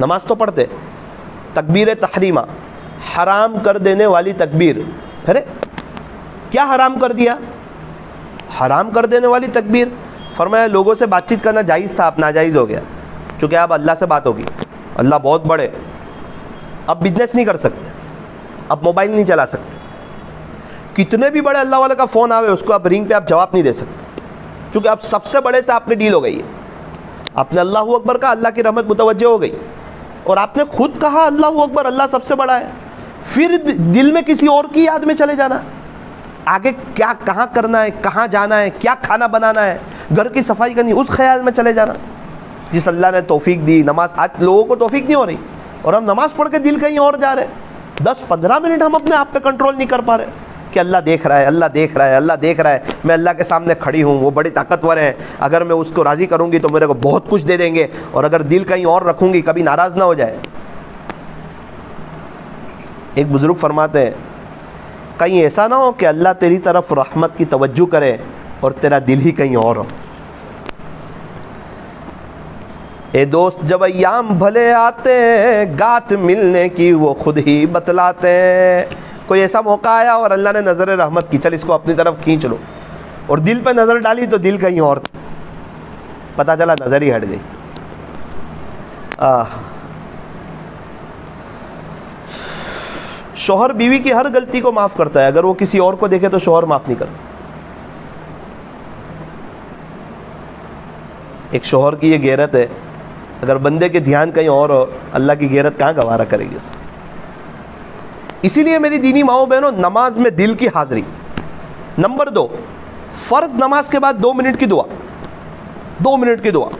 नमाज़ तो पढ़ते, तकबीर तहरीमा, हराम कर देने वाली तकबीर अरे क्या हराम कर दिया? हराम कर देने वाली तकबीर? फरमाया, लोगों से बातचीत करना जायज़ था, अब नाजायज़ हो गया। चूँकि अब अल्लाह से बात होगी। अल्लाह बहुत बड़े अब बिज़नेस नहीं कर सकते। अब मोबाइल नहीं चला सकते। कितने भी बड़े अल्लाह वाले का फ़ोन आवे, उसको आप रिंग पे आप जवाब नहीं दे सकते। क्योंकि अब सबसे बड़े से आपने डील हो गई है। आपने अल्लाह अकबर का, अल्लाह की रहमत मुतवजह हो गई। और आपने खुद कहा, अल्लाह अकबर, अल्लाह सबसे बड़ा है। फिर दिल में किसी और की याद में चले जाना। आगे क्या, कहाँ करना है, कहाँ जाना है, क्या खाना बनाना है? घर की सफ़ाई करनी, उस ख्याल में चले जाना। जिस अल्लाह ने तोफ़ीक दी, नमाज़, आज लोगों को तोफ़ीक नहीं हो रही। और हम नमाज़ पढ़ के दिल कहीं और जा रहे दस, पंद्रह मिनट हम अपने आप पे कंट्रोल नहीं कर पा रहे। कि अल्लाह देख रहा है, अल्लाह देख रहा है, अल्लाह देख रहा है। मैं अल्लाह के सामने खड़ी हूँ, वो बड़ी ताकतवर है। अगर मैं उसको राज़ी करूँगी तो मेरे को बहुत कुछ दे देंगे। और अगर दिल कहीं और रखूँगी, कभी नाराज़ ना हो जाए। एक बुज़ुर्ग फरमाते हैं कहीं ऐसा ना हो कि अल्लाह तेरी तरफ़ रहमत की तवज्जो करे और तेरा दिल ही कहीं और हो। ए दोस्त, जब अयाम भले आते हैं, गात मिलने की वो खुद ही बतलाते हैं। कोई ऐसा मौका आया और अल्लाह ने नज़र रहमत की, चल इसको अपनी तरफ़ खींच लो। और दिल पे नज़र डाली तो दिल कहीं और पता चला नज़र ही हट गई। आह। शोहर बीवी की हर गलती को माफ़ करता है। अगर वो किसी और को देखे तो शोहर माफ़ नहीं करता। एक शोहर की ये गैरत है, अगर बंदे के ध्यान कहीं और हो, अल्लाह की गैरत कहाँ गवारा करेगी उसको? इसीलिए मेरी दीनी माओ बहनों, नमाज़ में दिल की हाजिरी। नंबर दो, फ़र्ज़ नमाज़ के बाद दो मिनट की दुआ। दो मिनट की दुआ।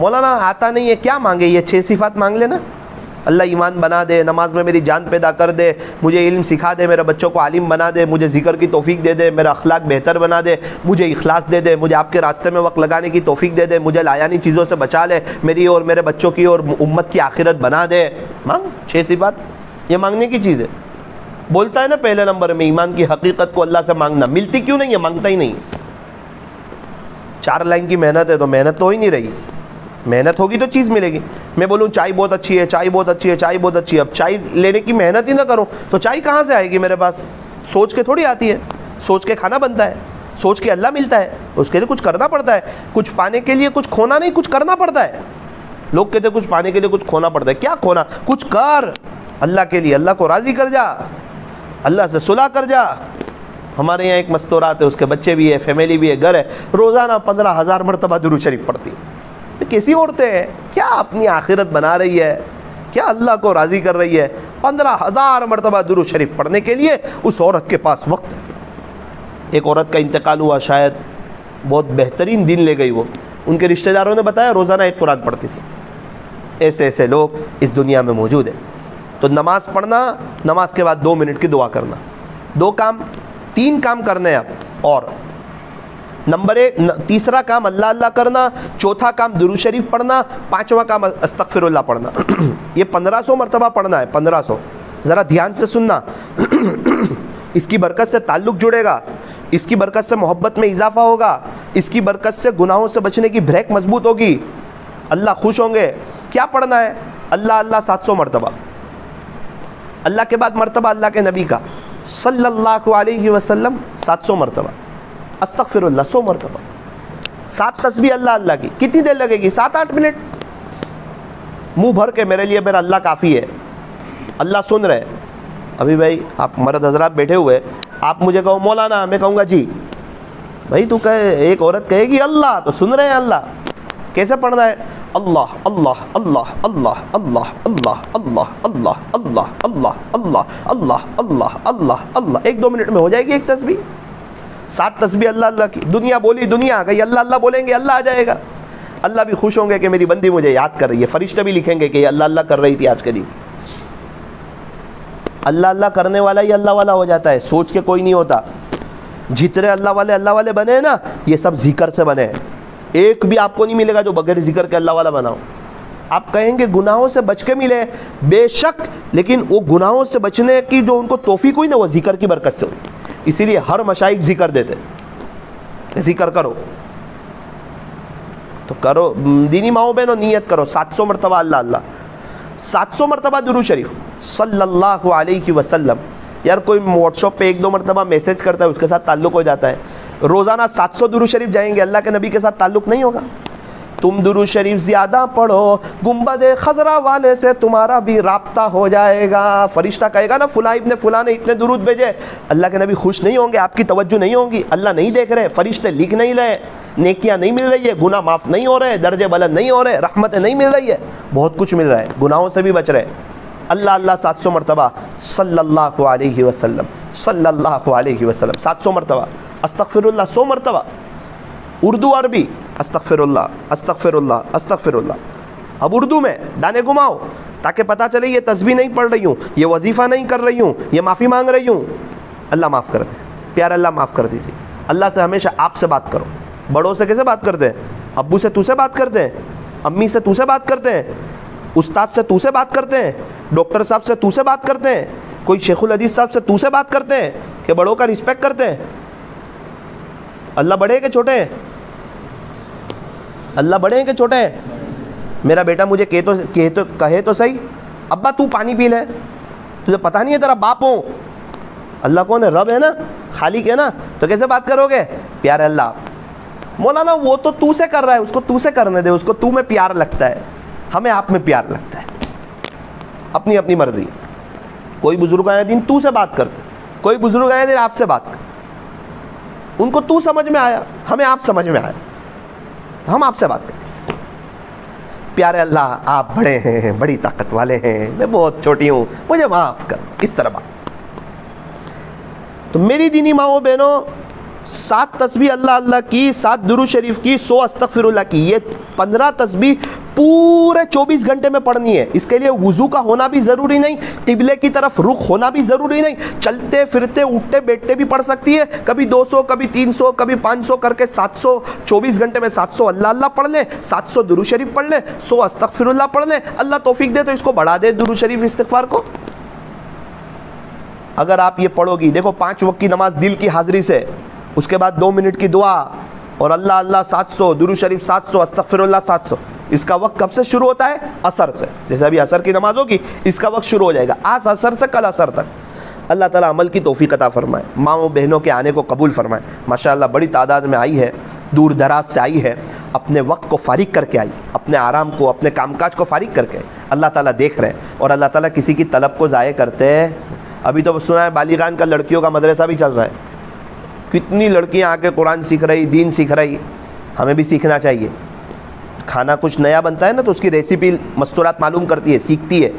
मौलाना आता नहीं है, क्या मांगे? ये छः सिफात मांग लेना। अल्लाह ईमान बना दे, नमाज़ में मेरी जान पैदा कर दे, मुझे इल्म सिखा दे, मेरे बच्चों को आलिम बना दे, मुझे ज़िक्र की तोफ़ी दे दे, मेरा अखलाक बेहतर बना दे, मुझे इखलास दे दे, मुझे आपके रास्ते में वक्त लगाने की तोफ़ी दे दे, मुझे लायानी चीज़ों से बचा ले, मेरी और मेरे बच्चों की और उम्मत की आखिरत बना दे। मांग छः सी बात। ये मांगने की चीज़ है। बोलता है ना पहले नंबर में, ईमान की हकीकत को अल्लाह से मांगना। मिलती क्यों नहीं है? माँगता ही नहीं। चार लाइन की मेहनत है तो मेहनत तो हो ही नहीं रही। मेहनत होगी तो चीज़ मिलेगी। मैं बोलूँ, चाय बहुत अच्छी है, चाय बहुत अच्छी है, चाय बहुत अच्छी है। अब चाय लेने की मेहनत ही ना करूँ। तो चाय कहाँ से आएगी मेरे पास? सोच के थोड़ी आती है। सोच के खाना बनता है। सोच के अल्लाह मिलता है। उसके लिए कुछ करना पड़ता है। कुछ पाने के लिए कुछ खोना नहीं, कुछ करना पड़ता है। लोग कहते कुछ पाने के लिए कुछ खोना पड़ता है। क्या खोना? कुछ कर। अल्लाह के लिए, अल्लाह को राज़ी कर जा। अल्लाह से सुलह कर जा। हमारे यहाँ एक मस्तूरात है, उसके बच्चे भी है, फैमिली भी है, घर है। रोज़ाना पंद्रह हज़ार मरतबा दुरू शरीफ पढ़ती है। कैसी औरतें हैं? क्या अपनी आखिरत बना रही है? क्या अल्लाह को राज़ी कर रही है? पंद्रह हज़ार मरतबा दुरू शरीफ पढ़ने के लिए उस औरत के पास वक्त है। एक औरत का इंतकाल हुआ, शायद बहुत बेहतरीन दिन ले गई वो। उनके रिश्तेदारों ने बताया, रोज़ाना एक कुरान पढ़ती थी। ऐसे ऐसे लोग इस दुनिया में मौजूद हैं। तो नमाज़ पढ़ना, नमाज़ के बाद दो मिनट की दुआ करना। दो काम, तीन काम करने हैं आप। और नंबर एक तीसरा काम अल्लाह अल्लाह करना, चौथा काम दुरू शरीफ पढ़ना, पांचवा काम अस्तगफिरुल्लाह पढ़ना। ये पंद्रह सौ मरतबा पढ़ना है, पंद्रह सौ। ज़रा ध्यान से सुनना। इसकी बरकत से ताल्लुक़ जुड़ेगा, इसकी बरकत से मोहब्बत में इजाफा होगा, इसकी बरकत से गुनाहों से बचने की ब्रेक मज़बूत होगी। अल्लाह खुश होंगे। क्या पढ़ना है? अल्लाह अल्लाह सात सौ मरतबा। अल्लाह के बाद मरतबा अल्लाह के नबी का। सल्लल्लाहु अलैहि वसल्लम सात सौ मरतबा। अस्तगफिरुल्लाह सौ मरतबा सात तस्बीह अल्लाह अल्लाह की कितनी देर लगेगी सात आठ मिनट मुँह भर के मेरे लिए मेरा अल्लाह काफ़ी है अल्लाह सुन रहे अभी भाई आप मर्द हजरात बैठे हुए आप मुझे कहो मौलाना मैं कहूँगा जी भाई तू कहे एक औरत कहेगी अल्लाह तो सुन रहे हैं अल्लाह कैसे पढ़ना है अल्लाह अल्लाह अल्लाह अल्लाह अल्लाह अल्लाह अल्लाह अल्लाह अल्लाह अल्लाह अल्लाह अल्लाह अल्लाह अल्लाह अल्लाह एक दो मिनट में हो जाएगी एक तस्वीर सात तस्वीर अल्लाह अल्लाह की। दुनिया बोली, दुनिया आ गई। अल्लाह अल्लाह बोलेंगे, अल्लाह आ जाएगा। अल्लाह भी खुश होंगे कि मेरी बंदी मुझे याद कर रही है। फरिश्ते भी लिखेंगे कि अल्लाह अल्लाह कर रही थी आज के दिन। अल्लाह अल्लाह करने वाला ही अल्लाह वाला हो जाता है। सोच के कोई नहीं होता। जितने अल्लाह वाले अल्लाह वाले बने हैं ना, ये सब ज़िक्र से बने हैं। एक भी आपको नहीं मिलेगा जो बगैर ज़िक्र के अल्लाह वाला बनाओ आप कहेंगे गुनाहों से बच के मिले, बेशक, लेकिन वो गुनाहों से बचने की जो उनको तोफ़ी हुई ना, वो ज़िक्र की बरकत से हुई। इसीलिए हर मशाइक ज़िक्र देते ज़िक्र करो। तो करो, दीनी माओ बहनों, नीयत करो। सात सौ मरतबा अल्लाह अल्लाह। सात सौ मरतबा दुरू शरीफ। सल्लल्लाहु अलैहि वसल्लम। यार, कोई व्हाट्सअप पे एक दो मरतबा मैसेज करता है, उसके साथ ताल्लुक़ हो जाता है। रोज़ाना सात सौ दुरू शरीफ जाएँगे, अल्लाह के नबी के साथ ताल्लुक़ नहीं होगा। तुम दुरू शरीफ ज़्यादा पढ़ो गुंबद खजरा वाले से तुम्हारा भी रबता हो जाएगा। फरिश्ता कहेगा ना, फुला इब्ने फुला ने इतने दुरूद भेजे। अल्लाह के नबी खुश नहीं होंगे, आपकी तवज्जो नहीं होंगी। अल्लाह नहीं देख रहे, फरिश्ते लिख नहीं रहे, नेकियाँ नहीं मिल रही है गुना माफ़ नहीं हो रहे, दर्जे बुलंद नहीं हो रहे, रहमतें नहीं मिल रही है। बहुत कुछ मिल रहा है, गुनाहों से भी बच रहे। अल्लाह अल्लाह सात सौ मरतबा वसल्लम, सल्लल्लाहु अलैहि वसल्लम, सात सौ मरतबा, अस्तगफिरुल्लाह सौ मरतबा। उर्दू, अरबी अस्तगफिरुल्लाह अस्तगफिरुल्लाह अस्तगफिरुल्लाह। अब उर्दू में, दाने घुमाओ ताकि पता चले ये तस्वीर नहीं पढ़ रही हूँ, ये वजीफ़ा नहीं कर रही हूँ, ये माफ़ी मांग रही हूँ। अल्लाह माफ़ कर दे, प्यार अल्लाह माफ़ कर दीजिए। अल्लाह से हमेशा आपसे बात करो। बड़ों से कैसे बात करते हैं? अबू से तू से बात करते हैं? अम्मी से तू से बात करते हैं? उस्ताद से तू से बात करते हैं? डॉक्टर साहब से तू से बात करते हैं? कोई शेखुल अदीस साहब से तू से बात करते हैं? कि बड़ों का रिस्पेक्ट करते हैं? अल्लाह बड़े कि छोटे हैं? अल्लाह बड़े हैं कि छोटे हैं? मेरा बेटा मुझे कहे तो कहे तो कहे तो सही। अब्बा, तू पानी पी ले। तुझे पता नहीं है तेरा बाप हो? अल्लाह कौन है? रब है ना? खालिक है ना? तो कैसे बात करोगे? प्यारे अल्लाह, मौलाना, वो तो तू से कर रहा है, उसको तू से करने दे, उसको तू में प्यार लगता है। हमें आप में प्यार लगता है। अपनी अपनी मर्ज़ी। कोई बुज़ुर्ग आए दिन तू से बात करते कोई बुज़ुर्ग आए दिन आपसे बात करते उनको तू समझ में आया, हमें आप समझ में आया। हम आपसे बात करें। प्यारे अल्लाह, आप बड़े हैं, बड़ी ताकत वाले हैं, मैं बहुत छोटी हूँ, मुझे माफ़ कर, इस तरह बात। तो मेरी दीनी माओ बहनों सात तस्बीह अल्लाह अल्लाह की, सात दुरू शरीफ की, सौ अस्तगफिरुल्लाह की। ये पंद्रह तस्बीह पूरे 24 घंटे में पढ़नी है। इसके लिए वज़ू का होना भी ज़रूरी नहीं तिबले की तरफ़ रुख होना भी ज़रूरी नहीं। चलते, फिरते, उठते, बैठते भी पढ़ सकती है। कभी 200 कभी 300 कभी 500 करके 700 24 घंटे में 700 अल्लाह अल्लाह पढ़ लें 700 दुरू शरीफ पढ़ लें 100 अस्तगफिरुल्लाह पढ़ लें। अल्लाह तोफ़ीक दे तो इसको बढ़ा दे दुरू शरीफ इस्तफार को। अगर आप ये पढ़ोगी, देखो पाँच वक्त की नमाज़ दिल की हाजिरी से। उसके बाद दो मिनट की दुआ और अल्लाह अल्लाह सात सौ दुरू शरीफ सात सौ अस्तफिर सात सौ। इसका वक्त कब से शुरू होता है? असर से। जैसे अभी असर की नमाज़ होगी, इसका वक्त शुरू हो जाएगा। आज असर से, कल असर तक। अल्लाह ताला अमल की तोफ़ी अता फरमाए। माओ बहनों के आने को कबूल फरमाए। माशाल्लाह, बड़ी तादाद में आई है, दूर दराज से आई है। अपने वक्त को फारिग करके आई। अपने आराम को, अपने कामकाज को फारिग करके अल्लाह ताला देख रहे हैं और अल्लाह ताला किसी की तलब को ज़ाय करते हैं। अभी तो सुना है बालिगान का लड़कियों का मदरसा भी चल रहा है। कितनी लड़कियाँ आके कुरान सीख रही, दीन सीख रही, हमें भी सीखना चाहिए। खाना कुछ नया बनता है ना तो उसकी रेसिपी मस्तूरात मालूम करती है, सीखती है।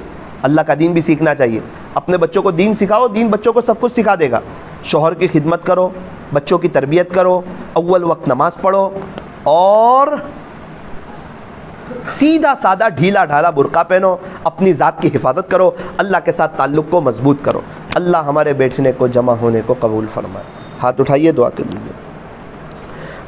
अल्लाह का दीन भी सीखना चाहिए। अपने बच्चों को दीन सिखाओ, दीन बच्चों को सब कुछ सिखा देगा। शोहर की खिदमत करो, बच्चों की तरबियत करो, अव्वल वक्त नमाज़ पढ़ो, और सीधा सादा ढीला ढाला बुरका पहनो, अपनी ज़ात की हिफाजत करो, अल्लाह के साथ ताल्लुक़ को मज़बूत करो। अल्लाह हमारे बैठने को, जमा होने को कबूल फरमाए। हाथ उठाइए, दुआ कर लीजिए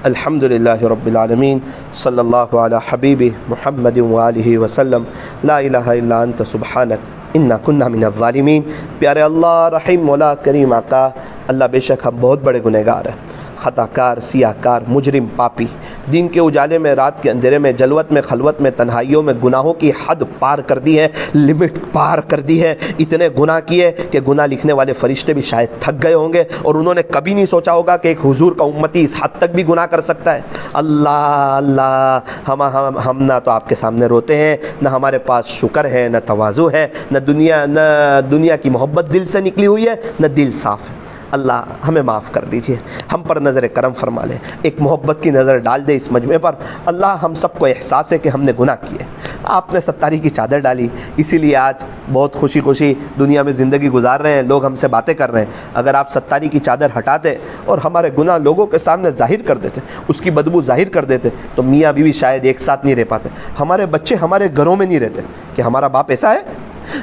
अल्हम्दुलिल्लाह रब्बिल आलमीन, सल्लल्लाहु अला हबीबी मुहम्मद वालिहि वसल्लम। ला इलाहा इल्ला अंत सुब्हानक, इन्ना कुन्ना मिन मिनज़्ज़ालिमीन प्यारे अल्लाह, रहीम, मौला, करीम, आका। अल्लाह बेशक हम बहुत बड़े गुनहगार हैं। ख़ताकार सियाकार, मुजरिम, पापी। दिन के उजाले में, रात के अंधेरे में, जलवत में, खलवत में, तन्हाइयों में गुनाहों की हद पार कर दी है, लिमिट पार कर दी है। इतने गुनाह किए कि गुनाह लिखने वाले फरिश्ते भी शायद थक गए होंगे और उन्होंने कभी नहीं सोचा होगा कि एक हुजूर का उम्मती इस हद तक भी गुनाह कर सकता है। अल्लाह अल्लाह, हम हम हम ना तो आपके सामने रोते हैं, ना हमारे पास शुक्र है, न तवाज़ु है, न दुनिया न दुनिया की मोहब्बत दिल से निकली हुई है, न दिल साफ़ है। अल्लाह हमें माफ़ कर दीजिए, हम पर नज़र करम फरमा लें। एक मोहब्बत की नज़र डाल दे इस मजमे पर। अल्लाह हम सबको एहसास है कि हमने गुनाह किए। आपने सत्तारी की चादर डाली, इसीलिए आज बहुत खुशी खुशी दुनिया में ज़िंदगी गुजार रहे हैं, लोग हमसे बातें कर रहे हैं। अगर आप सत्तारी की चादर हटाते और हमारे गुनाह लोगों के सामने ज़ाहिर कर देते, उसकी बदबू ज़ाहिर कर देते तो मियाँ बीवी शायद एक साथ नहीं रह पाते। हमारे बच्चे हमारे घरों में नहीं रहते। कि हमारा बाप ऐसा है?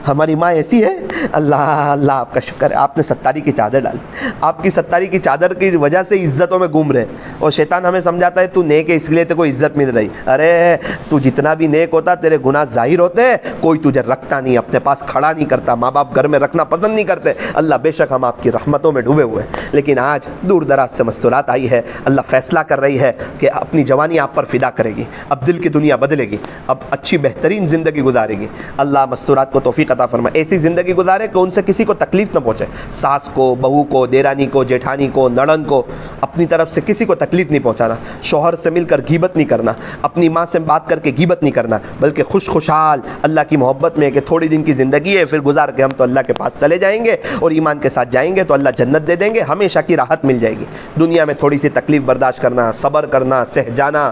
हमारी माँ ऐसी है, अल्लाह अल्लाह आपका शुक्र है। आपने सत्तारी की चादर डाली। आपकी सत्तारी की चादर की वजह से इज्जतों में घूम रहे। और शैतान हमें समझाता है, तू नेक है, इसलिए तेरे को इज़्ज़त मिल रही। अरे, तू जितना भी नेक होता, तेरे गुनाह ज़ाहिर होते। कोई तुझे रखता नहीं, अपने पास खड़ा नहीं करता। माँ बाप घर में रखना पसंद नहीं करते। अल्लाह बेशक हम आपकी रहमतों में डूबे हुए हैं। लेकिन आज दूर दराज से मस्तूरात आई है। अल्लाह फैसला कर रही है कि अपनी जवानी आप पर फिदा करेगी। अब दिल की दुनिया बदलेगी। अब अच्छी बेहतरीन ज़िंदगी गुजारेगी। अल्लाह मस्तूरात को तोफ़ी अता फरमा ऐसी ज़िंदगी गुजारे कि उनसे किसी को तकलीफ़ न पहुँचे। सास को, बहू को, देरानी को, जेठानी को नड़न को, अपनी तरफ़ से किसी को तकलीफ़ नहीं पहुँचाना। शोहर से मिलकर गीबत नहीं करना। अपनी माँ से बात करके गीबत नहीं करना, बल्कि खुश खुशहाल अल्लाह की मोहब्बत में कि थोड़ी दिन की ज़िंदगी है, फिर गुजार के हम तो अल्लाह के पास चले जाएँगे और ईमान के साथ जाएँगे तो अल्लाह जन्नत दे देंगे, हमेशा की राहत मिल जाएगी। दुनिया में थोड़ी सी तकलीफ़ बर्दाश्त करना, सब्र करना, सह जाना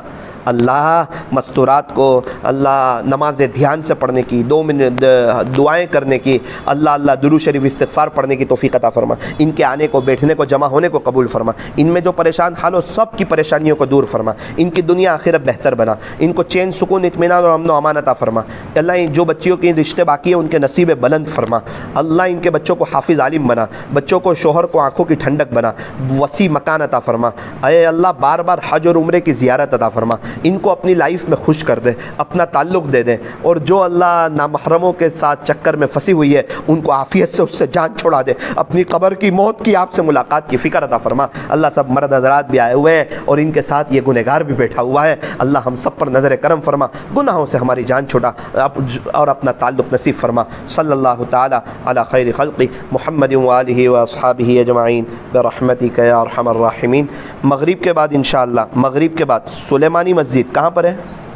अल्लाह मस्तूरात को, अल्लाह नमाज़ ध्यान से पढ़ने की, दो मिनट दुआएँ करने की, अल्लाह अल्लाह दुरू शरीफ इस्तफ़ार पढ़ने की तोफ़ी अता फरमा। इनके आने को, बैठने को, जमा होने को कबूल फरमा। इनमें जो परेशान हाल हो, सब की परेशानियों को दूर फरमा। इनकी दुनिया आखिर बेहतर बना। इनको चैन, सुकून इतमान और अमन अमानता फरमा। अल्लाह जो बच्चियों के रिश्ते बाकी है, उनके नसीब बुलंद फरमा। अल्लाह इनके बच्चों को हाफिज़, आलिम बना। बच्चों को शोहर को आँखों की ठंडक बना। वसी मकान अता फरमा। अय अल्लाह बार बार हज और उम्र की ज़्यारत अता फरमा। इनको अपनी लाइफ में खुश कर दें, अपना ताल्लुक दे दें। और जो अल्लाह नामहरमों के साथ चक्कर में फंसी हुई है, उनको आफियत से उससे जान छोड़ा दे। अपनी कब्र की मौत की आपसे मुलाकात की फ़िक्र अदा फरमा। अल्लाह सब मरद हजरात भी आए हुए हैं और इनके साथ ये गुनहगार भी बैठा हुआ है। अल्लाह हम सब पर नज़र करम फरमा। गुनाहों से हमारी जान छोड़ा। और अपना ताल्लुक नसीब फरमा। सल्लल्लाहु ताला खैर खल्क़ि। मुहम्मद वालिहि व असहाबिहि अजमाइन। अरहमर राहिमीन। मगरिब के बाद इन मगरिब के बाद सुलेमानी मस्जिद कहाँ पर है?